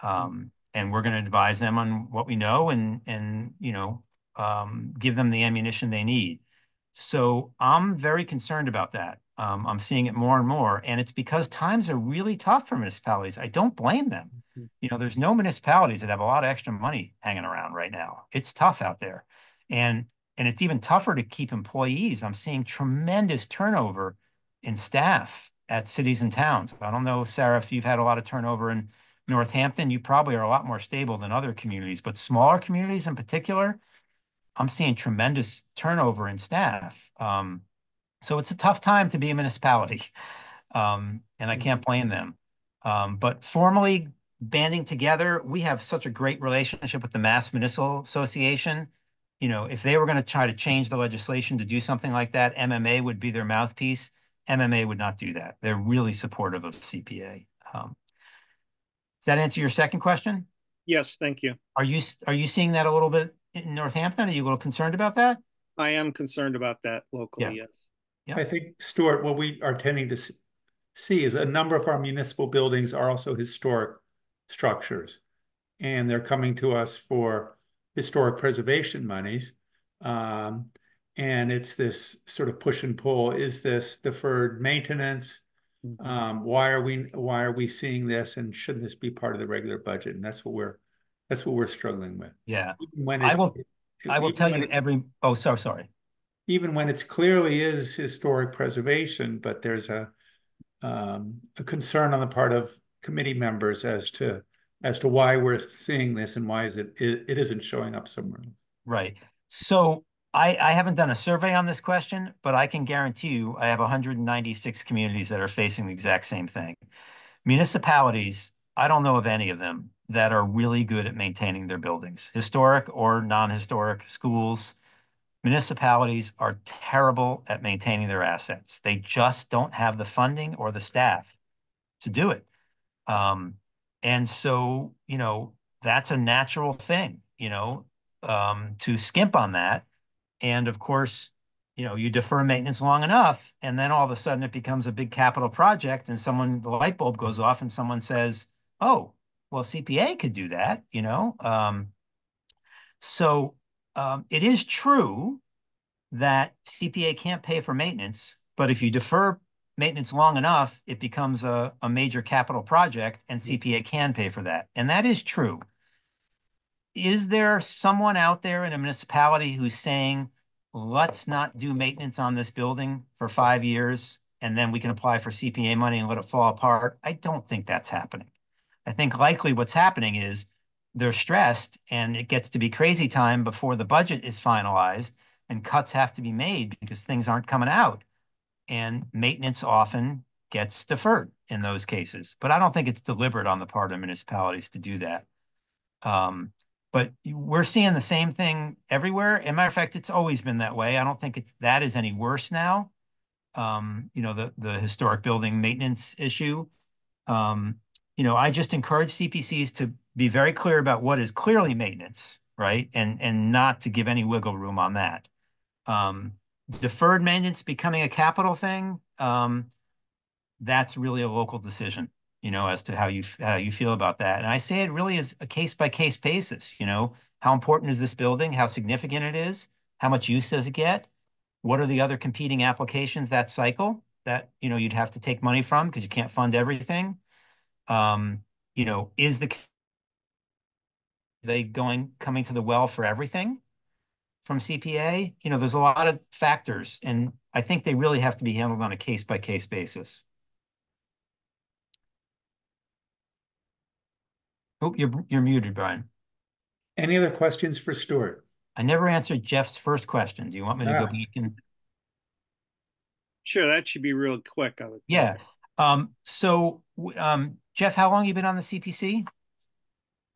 Um, and we're going to advise them on what we know and, and, you know, um, give them the ammunition they need. So I'm very concerned about that. Um, I'm seeing it more and more, and it's because times are really tough for municipalities. I don't blame them. You know, there's no municipalities that have a lot of extra money hanging around right now. It's tough out there. And and it's even tougher to keep employees. I'm seeing tremendous turnover in staff at cities and towns. I don't know, Sarah, if you've had a lot of turnover in Northampton, you probably are a lot more stable than other communities, but smaller communities in particular, I'm seeing tremendous turnover in staff. Um, so it's a tough time to be a municipality, um, and I can't blame them. Um, but formally banding together, we have such a great relationship with the Mass Municipal Association. You know, if they were going to try to change the legislation to do something like that, MMA would be their mouthpiece. MMA would not do that. They're really supportive of CPA. Um, does that answer your second question? Yes, thank you. Are you are you seeing that a little bit in Northampton? Are you a little concerned about that? I am concerned about that locally, yes. Yeah. I think, Stuart, what we are tending to see is a number of our municipal buildings are also historic structures. And they're coming to us for historic preservation monies. Um, and it's this sort of push and pull. Is this deferred maintenance? Mhm. Um, why are we, why are we seeing this? And shouldn't this be part of the regular budget? And that's what we're, that's what we're struggling with. Yeah, When I it- will- I will tell you it- every, oh, so sorry. even when it's clearly is historic preservation, but there's a um, a concern on the part of committee members as to as to why we're seeing this and why is it it, it isn't showing up somewhere. Right. So I, I haven't done a survey on this question, but I can guarantee you I have 196 communities that are facing the exact same thing. Municipalities, I don't know of any of them that are really good at maintaining their buildings, historic or non-historic schools. Municipalities are terrible at maintaining their assets. They just don't have the funding or the staff to do it. Um, and so, you know, that's a natural thing, you know, um, to skimp on that. And of course, you know, you defer maintenance long enough, and then all of a sudden it becomes a big capital project, and someone, the light bulb goes off, and someone says, "Oh, well, CPA could do that," you know. Um, so um, it is true that CPA can't pay for maintenance, but if you defer maintenance long enough, it becomes a, a major capital project, and mm-hmm. CPA can pay for that, and that is true. Is there someone out there in a municipality who's saying, let's not do maintenance on this building for five years and then we can apply for CPA money and let it fall apart? I don't think that's happening. I think likely what's happening is they're stressed and it gets to be crazy time before the budget is finalized and cuts have to be made because things aren't coming out. And maintenance often gets deferred in those cases. But I don't think it's deliberate on the part of municipalities to do that. Um, but we're seeing the same thing everywhere. As a matter of fact, it's always been that way. I don't think it's that is any worse now. Um, you know, the the historic building maintenance issue. Um, you know, I just encourage CPCs to be very clear about what is clearly maintenance, right? And and not to give any wiggle room on that. Um, deferred maintenance becoming a capital thing, um, that's really a local decision you know, as to how you how you feel about that. And I say it really is a case by case basis. You know, how important is this building? How significant it is? How much use does it get? What are the other competing applications that cycle that you know you'd have to take money from because you can't fund everything? Um, you know, is the they going coming to the well for everything from CPA? You know, there's a lot of factors, and I think they really have to be handled on a case by case basis. Oh, you're you're muted, Brian. Any other questions for Stuart? I never answered Jeff's first question. Do you want me to Yeah. go back and? Sure, that should be real quick. I would. Yeah. Um, so, um, Jeff, how long you been on the CPC?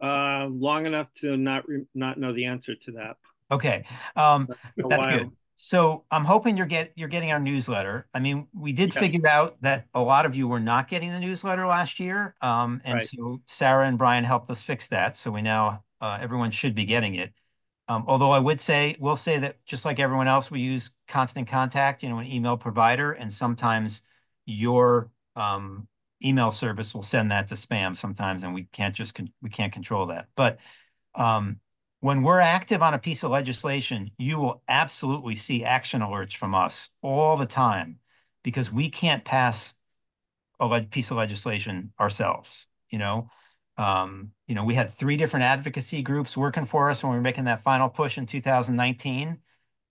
Uh, long enough to not re- not know the answer to that. Okay. Um, that's good. So I'm hoping you're get you're getting our newsletter. I mean, we did Yes. figure out that a lot of you were not getting the newsletter last year. Um, and Right. so Sarah and Brian helped us fix that. So we now uh, everyone should be getting it. Um, although I would say, we'll say that just like everyone else, we use constant contact, you know, an email provider, and sometimes your um, email service will send that to spam sometimes, and we can't just we can't control that. But um, when we're active on a piece of legislation, you will absolutely see action alerts from us all the time because we can't pass a piece of legislation ourselves, you know? Um, you know, we had three different advocacy groups working for us when we were making that final push in 2019,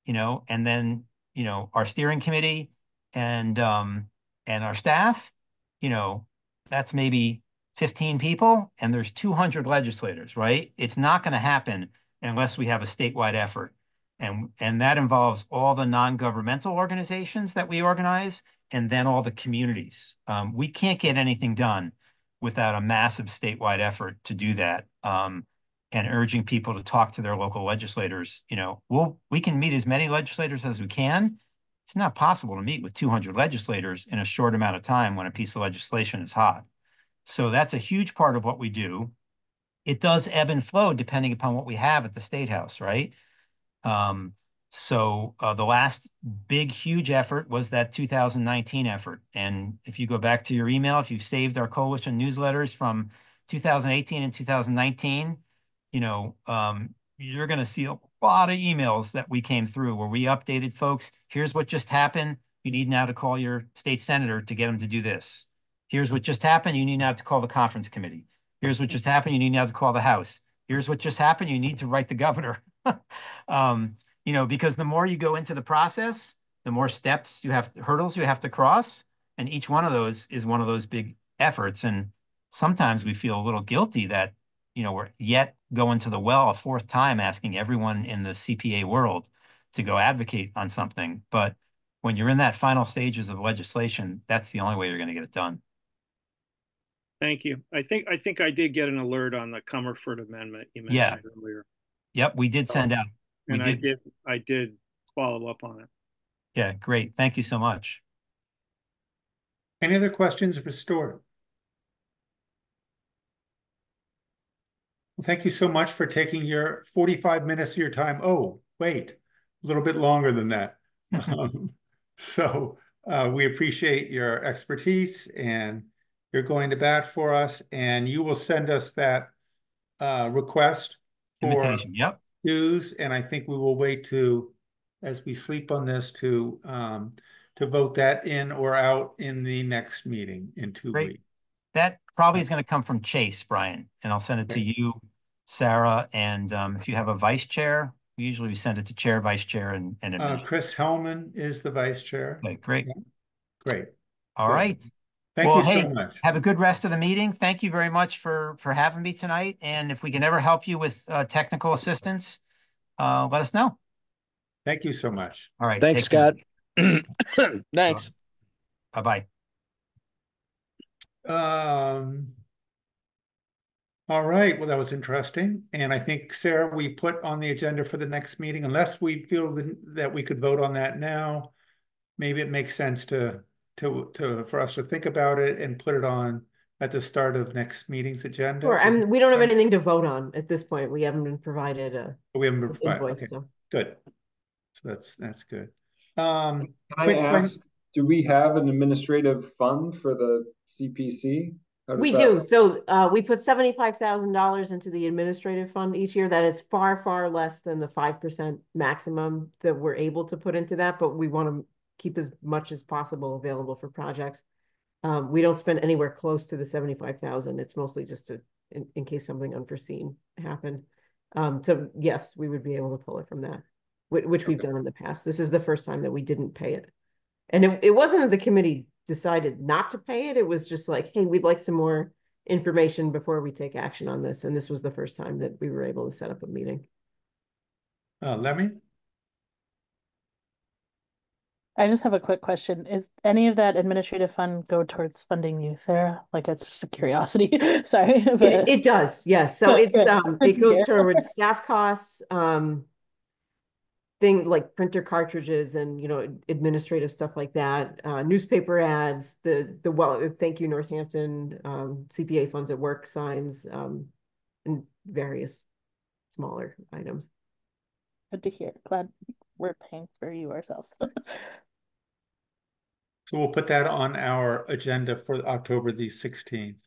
you know, and then, you know, our steering committee and um and our staff, you know, that's maybe 15 people and there's 200 legislators, right? It's not going to happen unless we have a statewide effort. And and that involves all the non-governmental organizations that we organize and then all the communities. Um, we can't get anything done without a massive statewide effort to do that. Um, and urging people to talk to their local legislators. You know, we'll we can meet as many legislators as we can. It's not possible to meet with 200 legislators in a short amount of time when a piece of legislation is hot. So that's a huge part of what we do. It does ebb and flow depending upon what we have at the State House, right? Um, so uh, the last big, huge effort was that 2019 effort. And if you go back to your email, if you've saved our coalition newsletters from 2018 and 2019, you know, um, you're gonna see a lot of emails that we came through where we updated folks. Here's what just happened. You need now to call your state senator to get them to do this. Here's what just happened. You need now to call the conference committee. Here's what just happened. You need now to call the House. Here's what just happened. You need to write the governor. um, you know, because the more you go into the process, the more steps you have, hurdles you have to cross. And each one of those is one of those big efforts. And sometimes we feel a little guilty that, you know, we're yet going to the well a fourth time asking everyone in the CPA world to go advocate on something. But when you're in that final stages of legislation, that's the only way you're going to get it done. Thank you. I think, I think I did get an alert on the Comerford Amendment you Yeah. mentioned earlier. Yep, we did send out. We And I did. did, I did follow up on it. Yeah, great. Thank you so much. Any other questions for Stuart? Well, thank you so much for taking your forty-five minutes of your time. Oh, wait, a little bit longer than that. Um, So, uh, we appreciate your expertise and you're going to bat for us and you will send us that uh, request for Invitation. Yep. dues, and I think we will wait to, as we sleep on this, to um, to vote that in or out in the next meeting in two Great. weeks. That probably is going to come from Chase, Brian, and I'll send it to you, Sarah, and um, if you have a vice chair, usually we send it to chair, vice chair, and, and Uh, administrator. Chris Hellman is the vice chair. Okay, great. Great. All right. Thank Well, you hey, so much. Have a good rest of the meeting. Thank you very much for, for having me tonight. And if we can ever help you with uh, technical assistance, uh, let us know. Thank you so much. All right. Thanks. Scott. Thanks. Bye-bye. Um, all right, well, that was interesting. And I think, Sarah, we put on the agenda for the next meeting, unless we feel that, that we could vote on that now. Maybe it makes sense to, to, to, for us to think about it and put it on at the start of next meeting's agenda. Sure, I mean, we don't have anything to vote on at this point. We haven't been provided a We haven't been an provided, okay, so. good. So that's, that's good. Um, Can I quick one- ask, do we have an administrative fund for the CPC? We that do, so, uh, we put seventy-five thousand dollars into the administrative fund each year. That is far, far less than the five percent maximum that we're able to put into that, but we want to keep as much as possible available for projects. Um, we don't spend anywhere close to the seventy-five thousand. It's mostly just to, in, in case something unforeseen happened. Um, so yes, we would be able to pull it from that, which, which we've done in the past. This is the first time that we didn't pay it. And it, it wasn't that the committee decided not to pay it. It was just like, hey, we'd like some more information before we take action on this. And this was the first time that we were able to set up a meeting. uh, Lemmy? I just have a quick question. Is any of that administrative fund go towards funding you, Sarah? Like it's just a curiosity. Sorry. It, but- it does, yes. So it's, um, it goes towards staff costs, um, thing like printer cartridges and, you know, administrative stuff like that, uh, newspaper ads, the, the, well, thank you Northampton, um, CPA funds at work signs, um, and various smaller items. Good to hear. Glad we're paying for you ourselves. So we'll put that on our agenda for October the sixteenth.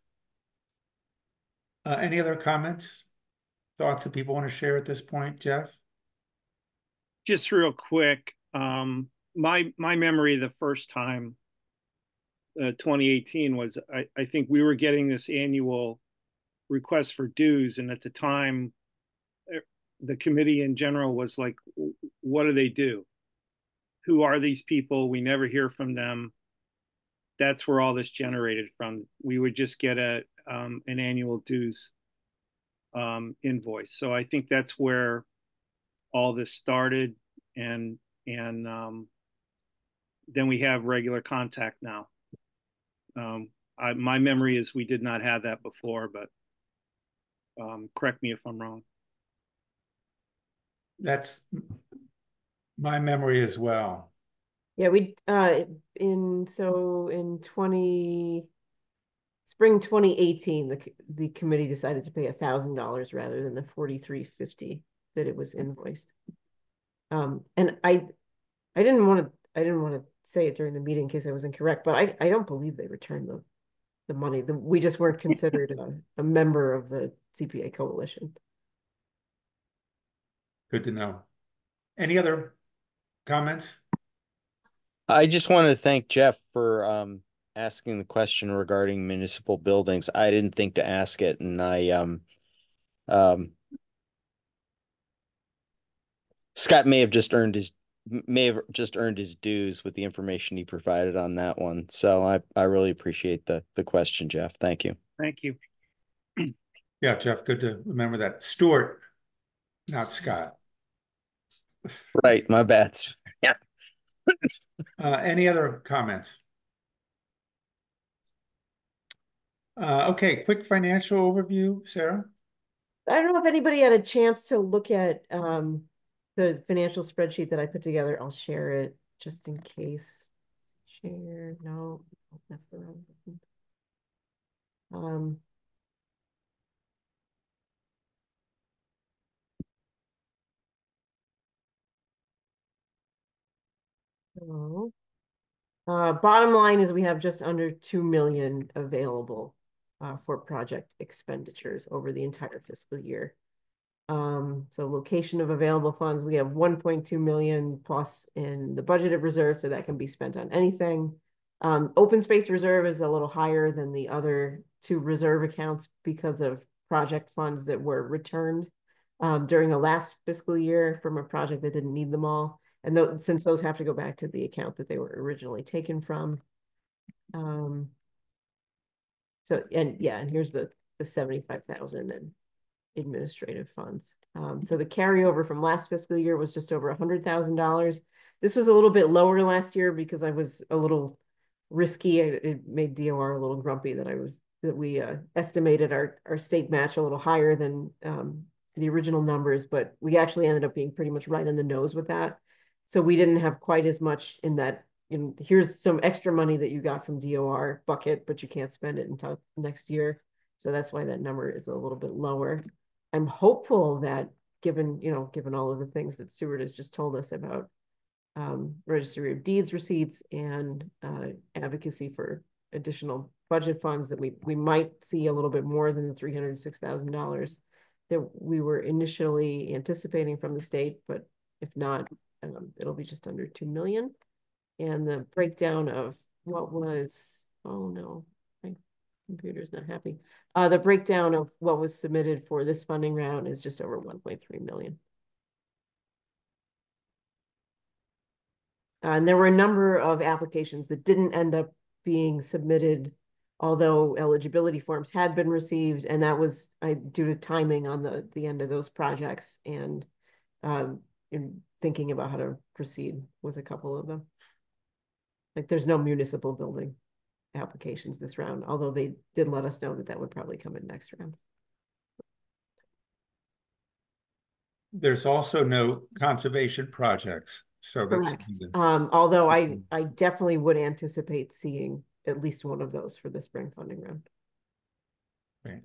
Uh, any other comments? Thoughts that people want to share at this point, Jeff? just real quick, um, my my memory the first time, uh, 2018 was I, I think we were getting this annual request for dues, and at the time, eh, the committee in general was like, "What do they do? Who are these people? We never hear from them." That's where all this generated from. We would just get a um, an annual dues um, invoice. So I think that's where all this started and and um, then we have regular contact now. Um, I, my memory is we did not have that before, but um, correct me if I'm wrong. That's my memory as well. Yeah, we, uh, in, so in twenty, spring twenty eighteen, the, the committee decided to pay a thousand dollars rather than the forty-three fifty that it was invoiced. Um, and I, I didn't want to, I didn't want to say it during the meeting in case I was incorrect, but I, I don't believe they returned the, the money. The, we just weren't considered a, a member of the CPA coalition. Good to know. Any other comments? I just want to thank Jeff for um asking the question regarding municipal buildings. I didn't think to ask it and I um um Scott may have just earned his may have just earned his dues with the information he provided on that one. So I I really appreciate the the question, Jeff. Thank you. Thank you. Yeah, Jeff, good to remember that. Stuart, not Scott. Right, my bad. Uh, any other comments? Uh, okay, quick financial overview, Sarah? I don't know if anybody had a chance to look at um the financial spreadsheet that I put together. I'll share it just in case. Share, no, that's the wrong. button. Um. So, uh, bottom line is we have just under two million available uh, for project expenditures over the entire fiscal year. Um, so location of available funds, we have one point two million plus in the budgeted reserve, so that can be spent on anything. Um, open space reserve is a little higher than the other two reserve accounts because of project funds that were returned um, during the last fiscal year from a project that didn't need them all. And though, since those have to go back to the account that they were originally taken from. Um, so, and yeah, and here's the, the seventy-five thousand and administrative funds. Um, so the carryover from last fiscal year was just over a hundred thousand dollars. This was a little bit lower last year because I was a little risky. It, it made DOR a little grumpy that I was, that we, uh, estimated our, our state match a little higher than, um, the original numbers, but we actually ended up being pretty much right in the nose with that. So we didn't have quite as much in that, in, here's some extra money that you got from DOR bucket, but you can't spend it until next year. So that's why that number is a little bit lower. I'm hopeful that given, you know, given all of the things that Stuart has just told us about um, registry of deeds receipts and uh, advocacy for additional budget funds that we, we might see a little bit more than the three hundred six thousand dollars that we were initially anticipating from the state, but if not, um, it'll be just under two million. And the breakdown of what was, oh no, my computer's not happy. Uh, the breakdown of what was submitted for this funding round is just over one point three million. Uh, and there were a number of applications that didn't end up being submitted, although eligibility forms had been received, and that was I, due to timing on the, the end of those projects and um, in thinking about how to proceed with a couple of them. Like there's no municipal building applications this round, although they did let us know that that would probably come in next round. There's also no conservation projects, so that's. Correct. Um, although I, Mhm. I definitely would anticipate seeing at least one of those for the spring funding round. Right.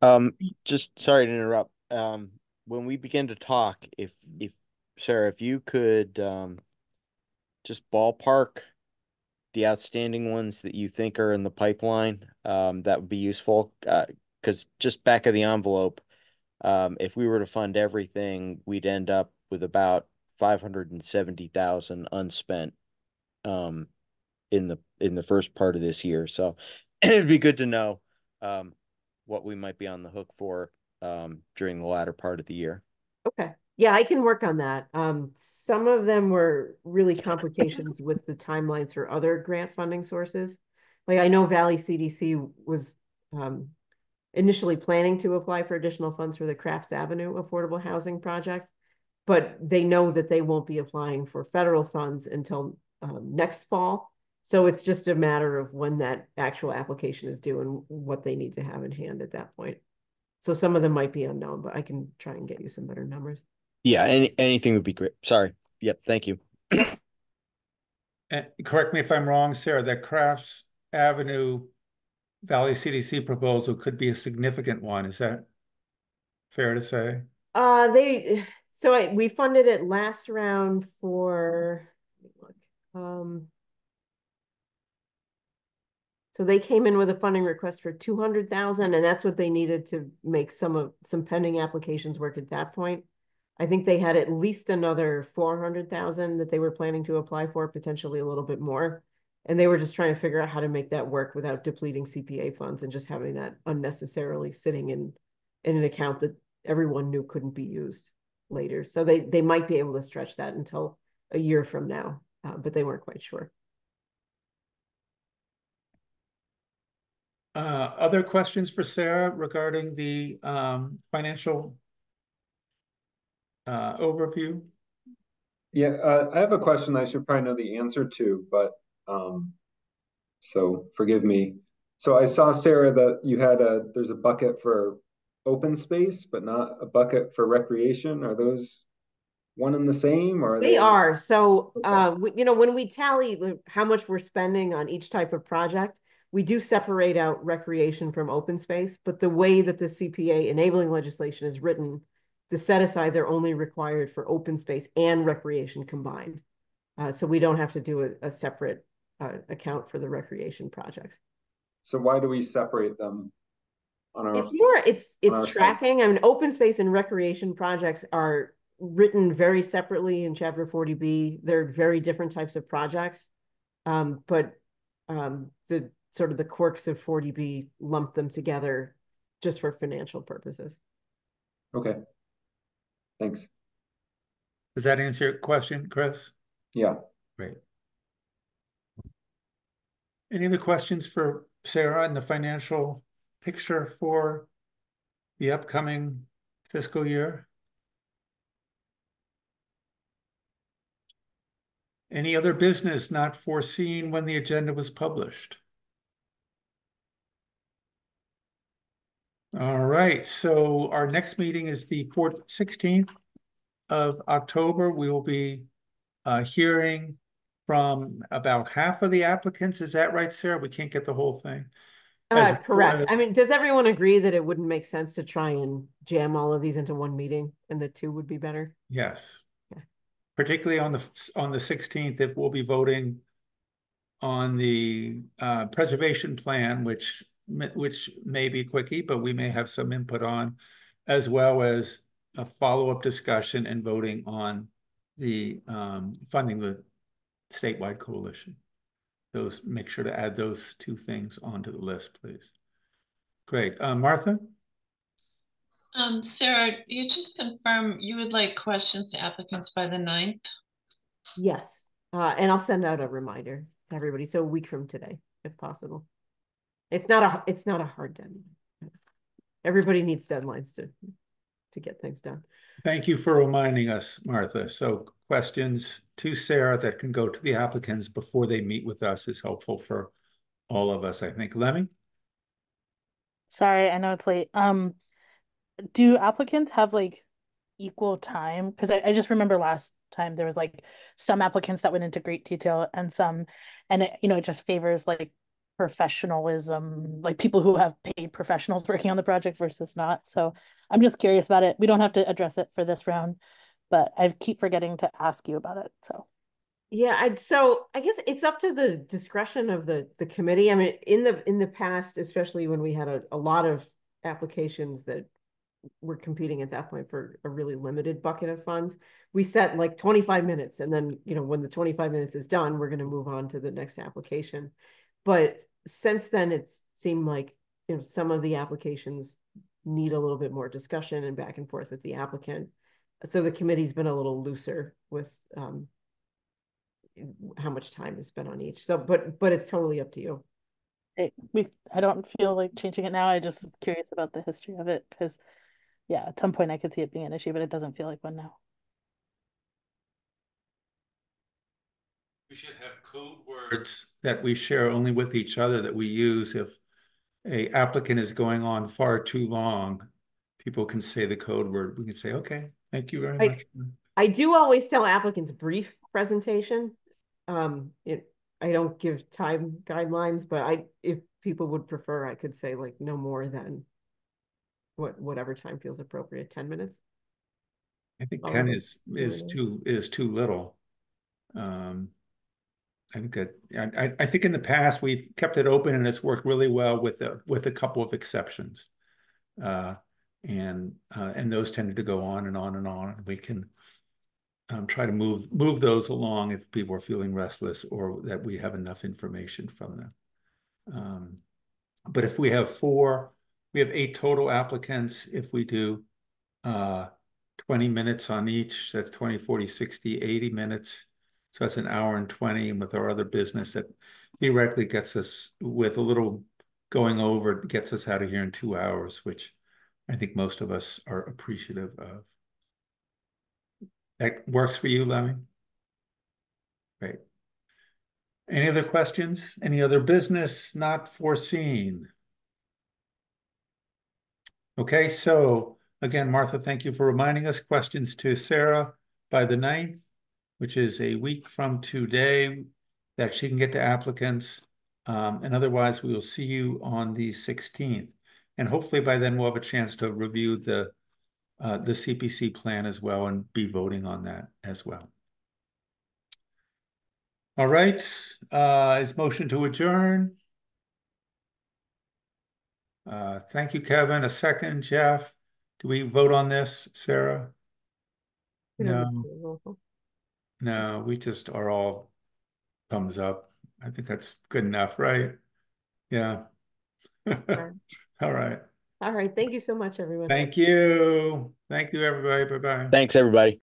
Um, just sorry to interrupt. Um, when we begin to talk, if if Sarah, if you could um just ballpark the outstanding ones that you think are in the pipeline, um, that would be useful. Uh, because just back of the envelope, um, if we were to fund everything, we'd end up with about five hundred and seventy thousand unspent um in the in the first part of this year. So it'd be good to know um what we might be on the hook for um during the latter part of the year. Okay, yeah, I can work on that. Um, some of them were really complications with the timelines for other grant funding sources. Like I know Valley CDC was um initially planning to apply for additional funds for the Crafts Avenue Affordable Housing Project. But they know that they won't be applying for federal funds until um next fall. So it's just a matter of when that actual application is due and what they need to have in hand at that point. So some of them might be unknown, but I can try and get you some better numbers. Yeah, any anything would be great. Sorry. Yep, thank you. And correct me if I'm wrong, Sarah, that Crafts Avenue Valley CDC proposal could be a significant one. Is that fair to say? Uh, they, so I, we funded it last round for, let me look, um. So they came in with a funding request for two hundred thousand, and that's what they needed to make some of, some pending applications work at that point. I think they had at least another four hundred thousand that they were planning to apply for, potentially a little bit more. And they were just trying to figure out how to make that work without depleting CPA funds and just having that unnecessarily sitting in, in an account that everyone knew couldn't be used later. So they, they might be able to stretch that until a year from now, uh, but they weren't quite sure. Uh, other questions for Sarah regarding the, um, financial uh, overview? Yeah, uh, I have a question I should probably know the answer to, but, um, so forgive me. So I saw, Sarah, that you had a, there's a bucket for open space, but not a bucket for recreation. Are those one and the same or? They are, so, Okay. uh, we- you know, when we tally how much we're spending on each type of project, we do separate out recreation from open space, but the way that the CPA enabling legislation is written, the set asides are only required for open space and recreation combined. Uh, so we don't have to do a, a separate, uh, account for the recreation projects. So why do we separate them? On our, It's more, it's, it's side. tracking, I mean, open space and recreation projects are written very separately in chapter forty B. They're very different types of projects. Um, but, um, the sort of the quirks of forty B lump them together just for financial purposes. okay. Thanks. Does that answer your question, Chris? Yeah. Great. Any other questions for Sarah and the financial picture for the upcoming fiscal year? Any other business not foreseen when the agenda was published? All right, so our next meeting is the fourth, sixteenth of October. We will be uh, hearing from about half of the applicants. Is that right, Sarah? We can't get the whole thing. As Uh, correct. I mean, does everyone agree that it wouldn't make sense to try and jam all of these into one meeting and the two would be better? Yes. Okay. Particularly on the, on the sixteenth, if we'll be voting on the uh, preservation plan, which, which may be quickie, but we may have some input on, as well as a follow-up discussion and voting on the um, funding the statewide coalition. Those, make sure to add those two things onto the list, please. Great. Uh, Martha? Um, Sarah, you just confirm you would like questions to applicants by the ninth? Yes, uh, and I'll send out a reminder to everybody, so a week from today, if possible. It's not a, it's not a hard deadline. Everybody needs deadlines to, to get things done. Thank you for reminding us, Martha. So questions to Sarah that can go to the applicants before they meet with us is helpful for all of us, I think. Lemmy? Sorry, I know it's late. Um, do applicants have like equal time? Because I, I just remember last time there was like some applicants that went into great detail and some, and it, you know, it just favors like professionalism, like people who have paid professionals working on the project versus not. So I'm just curious about it. We don't have to address it for this round, but I keep forgetting to ask you about it. So Yeah, I'd, so I guess it's up to the discretion of the, the committee. I mean, in the, in the past, especially when we had a, a lot of applications that were competing at that point for a really limited bucket of funds, we set like twenty-five minutes and then, you know, when the twenty-five minutes is done, we're gonna move on to the next application. But since then, it's seemed like, you know, some of the applications need a little bit more discussion and back and forth with the applicant. So the committee's been a little looser with, um, how much time is spent on each. So, but, but it's totally up to you. we, I don't feel like changing it now. I just curious about the history of it because, yeah, at some point I could see it being an issue, but it doesn't feel like one now. We should have code words that we share only with each other that we use if a applicant is going on far too long. People can say the code word. We can say, okay, thank you very I- much. I do always tell applicants brief presentation. Um, it, I don't give time guidelines, but I, if people would prefer, I could say like no more than what, whatever time feels appropriate, ten minutes. I think Oh, ten okay. is, is too, is too little. Um, I think that, I, I, think in the past, we've kept it open and it's worked really well with, a with a couple of exceptions. Uh, and, uh, and those tended to go on and on and on, and we can um, try to move, move those along if people are feeling restless or that we have enough information from them. Um, but if we have four, we have eight total applicants, if we do, uh, twenty minutes on each, that's 20, 40, 60, 80 minutes. So that's an hour and twenty, and with our other business that theoretically gets us with a little going over, gets us out of here in two hours, which I think most of us are appreciative of. That works for you, Lemmy? Great. Any other questions? Any other business not foreseen? Okay, so again, Martha, thank you for reminding us. Questions to Sarah by the ninth, which is a week from today, that she can get to applicants. Um, and otherwise, we will see you on the sixteenth. And hopefully by then we'll have a chance to review the uh, the CPC plan as well and be voting on that as well. All right, uh, is motion to adjourn? Uh, thank you, Kevin. A second, Jeff. Do we vote on this, Sarah? No, no, we just are all thumbs up. I think that's good enough, right? Yeah. Alright. All right. All right, thank you so much, everyone. Thank you. Thank you, everybody. Bye-bye. Thanks, everybody.